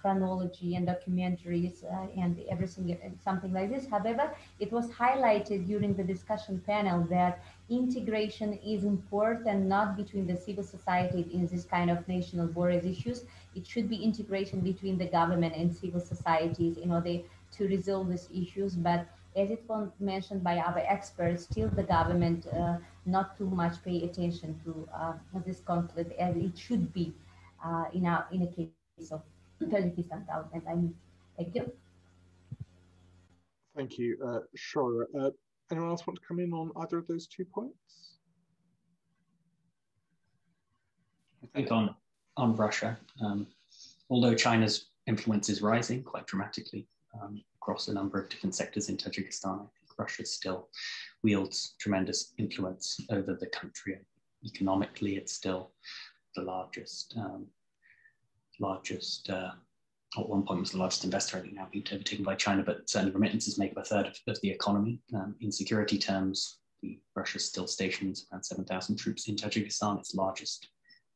chronology and documentaries uh, and everything, uh, something like this. However, it was highlighted during the discussion panel that integration is important not between the civil society in this kind of national borders issues. It should be integration between the government and civil societies in order to resolve these issues. But as it was mentioned by other experts, still the government uh, not too much pay attention to uh, this conflict as it should be uh, in, our, in a case of Tajikistan government. I thank you. Thank you, uh. Uh, anyone else want to come in on either of those two points? I think on on Russia, um, although China's influence is rising quite dramatically um, across a number of different sectors in Tajikistan, I think Russia still wields tremendous influence over the country. Economically, it's still the largest um, largest, uh, at one point was the largest investor, I think now being overtaken by China, but certainly remittances make up a third of, of the economy. Um, in security terms, Russia still stations around 7,000 troops in Tajikistan, its largest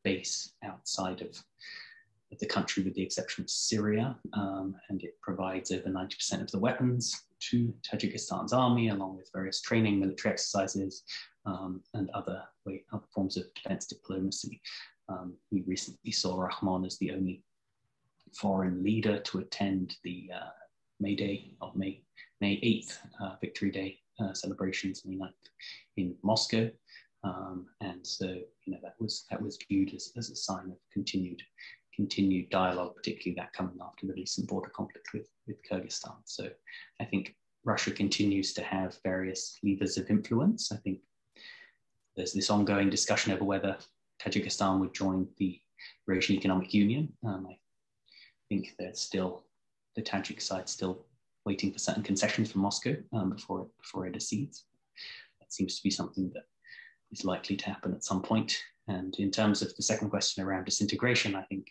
base outside of, of the country with the exception of Syria, um, and it provides over 90% of the weapons to Tajikistan's army, along with various training, military exercises, um, and other, other forms of defense diplomacy. Um, we recently saw Rahmon as the only foreign leader to attend the uh, May Day of May, May 8th uh, Victory Day uh, celebrations, May 9th in Moscow. Um, and so, you know, that was that was viewed as, as a sign of continued continued dialogue, particularly that coming after the recent border conflict with, with Kyrgyzstan. So I think Russia continues to have various levers of influence. I think there's this ongoing discussion over whether Tajikistan would join the Eurasian Economic Union. Um, I think there's still the Tajik side still waiting for certain concessions from Moscow um, before, before it accedes. That seems to be something that is likely to happen at some point. And in terms of the second question around disintegration, I think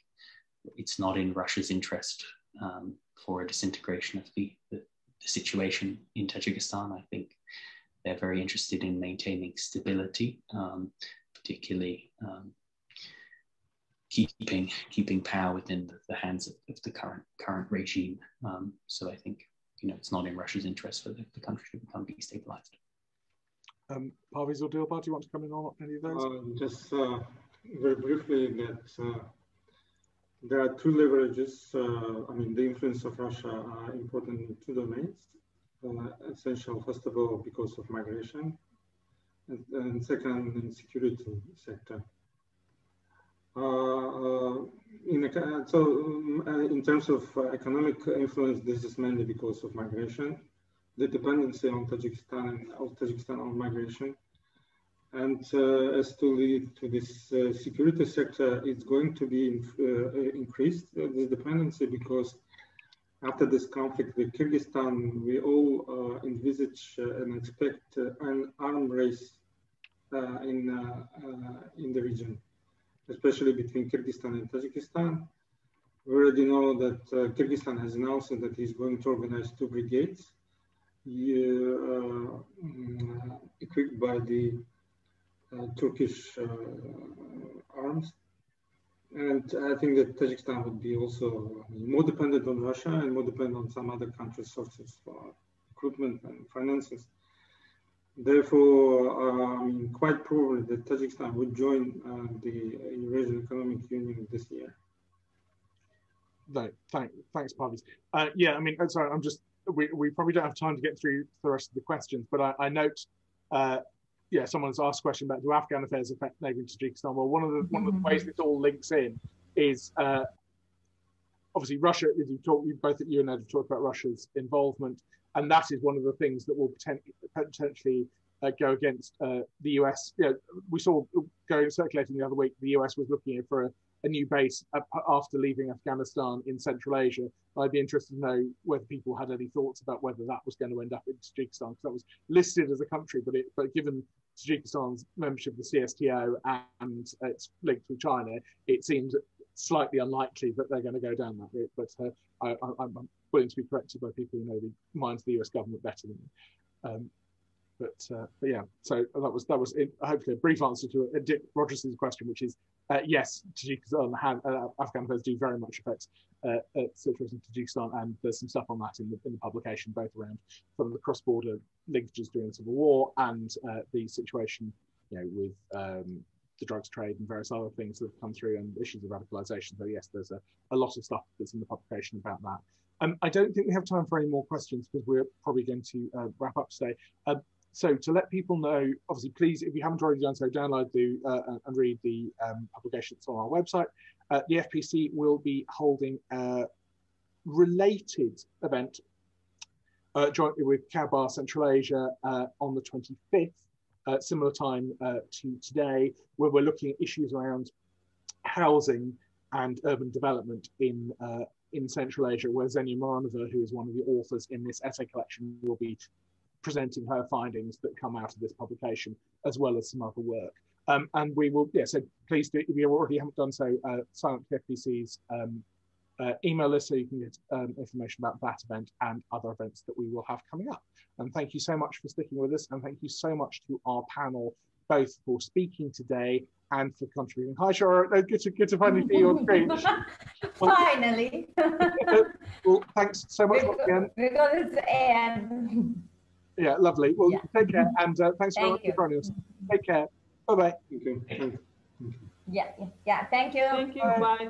it's not in Russia's interest um, for a disintegration of the, the, the, situation in Tajikistan. I think they're very interested in maintaining stability, um, particularly um, keeping keeping power within the, the hands of, of, the current current regime. Um, so I think you know it's not in Russia's interest for the, the country to become destabilized. Um, Parviz or Dilbar, do you want to come in on any of those? Uh, just uh, very briefly, that uh, there are two leverages. Uh, I mean, the influence of Russia are important in two domains. Uh, essential, first of all, because of migration, and, second, in security sector. Uh, in a, so, um, in terms of economic influence, this is mainly because of migration the dependency on Tajikistan and of Tajikistan on migration. And uh, as to lead to this uh, security sector, it's going to be in, uh, increased, uh, this dependency, because after this conflict with Kyrgyzstan, we all uh, envisage uh, and expect an arm race in, in the region, especially between Kyrgyzstan and Tajikistan. We already know that Kyrgyzstan has announced that he's going to organize two brigades uh, mm, equipped by the uh, Turkish uh, arms. And I think that Tajikistan would be also more dependent on Russia and more dependent on some other countries' sources for recruitment and finances. Therefore, um, quite probably that Tajikistan would join uh, the Eurasian Economic Union this year. No, thank, thanks, Parviz. Uh, yeah, I mean, sorry, I'm just we, we probably don't have time to get through the rest of the questions, but I, I note, uh, yeah, someone's asked a question about do Afghan affairs affect neighbouring Tajikistan? Well, one of the one of the ways this all links in is uh, obviously Russia. As you talk, both you and Ed have talked about Russia's involvement, and that is one of the things that will potentially uh, go against uh, the US. You know, we saw going circulating the other week, the US was looking for a, a new base after leaving Afghanistan in Central Asia. I'd be interested to know whether people had any thoughts about whether that was going to end up in Tajikistan, because that was listed as a country, but it, but given Tajikistan's membership of the CSTO and its link with China, it seems slightly unlikely that they're going to go down that route. But uh, I, am willing to be corrected by people who know the minds of the US government better than me. Um, but, uh, but yeah, so that was that was hopefully a brief answer to Dick Rogers' question, which is uh, yes, Tajikistan, uh, Afghan affairs do very much affect uh, uh, situation in Tajikistan, and there's some stuff on that in the, in the publication, both around of the cross-border linkages during the civil war and uh, the situation, you know, with um, the drugs trade and various other things that have come through and issues of radicalization. So yes, there's a, a lot of stuff that's in the publication about that. Um, I don't think we have time for any more questions because we're probably going to uh, wrap up today. Uh, so to let people know, obviously, please, if you haven't already done so, download the uh, and read the um, publications on our website. Uh, the FPC will be holding a related event uh, jointly with CABAR Central Asia uh, on the 25th, uh, similar time uh, to today, where we're looking at issues around housing and urban development in in Central Asia, where Xenia Moronova, who is one of the authors in this essay collection, will be presenting her findings that come out of this publication, as well as some other work. Um, and we will, yeah, so please do, if you already haven't done so, uh, sign up to FPC's um, uh, email list so you can get um, information about that event and other events that we will have coming up. And thank you so much for sticking with us. And thank you so much to our panel, both for speaking today and for contributing. Hi, Shoira. Good to, good to finally see you on screen. [laughs] finally. [laughs] well, thanks so much because, again. Because it's AM. Yeah, lovely. Well, yeah. take care. And uh, thanks Thank for joining us. Take care. Bye-bye. Okay. Yeah, yeah, yeah. Thank you. Thank you. Bye.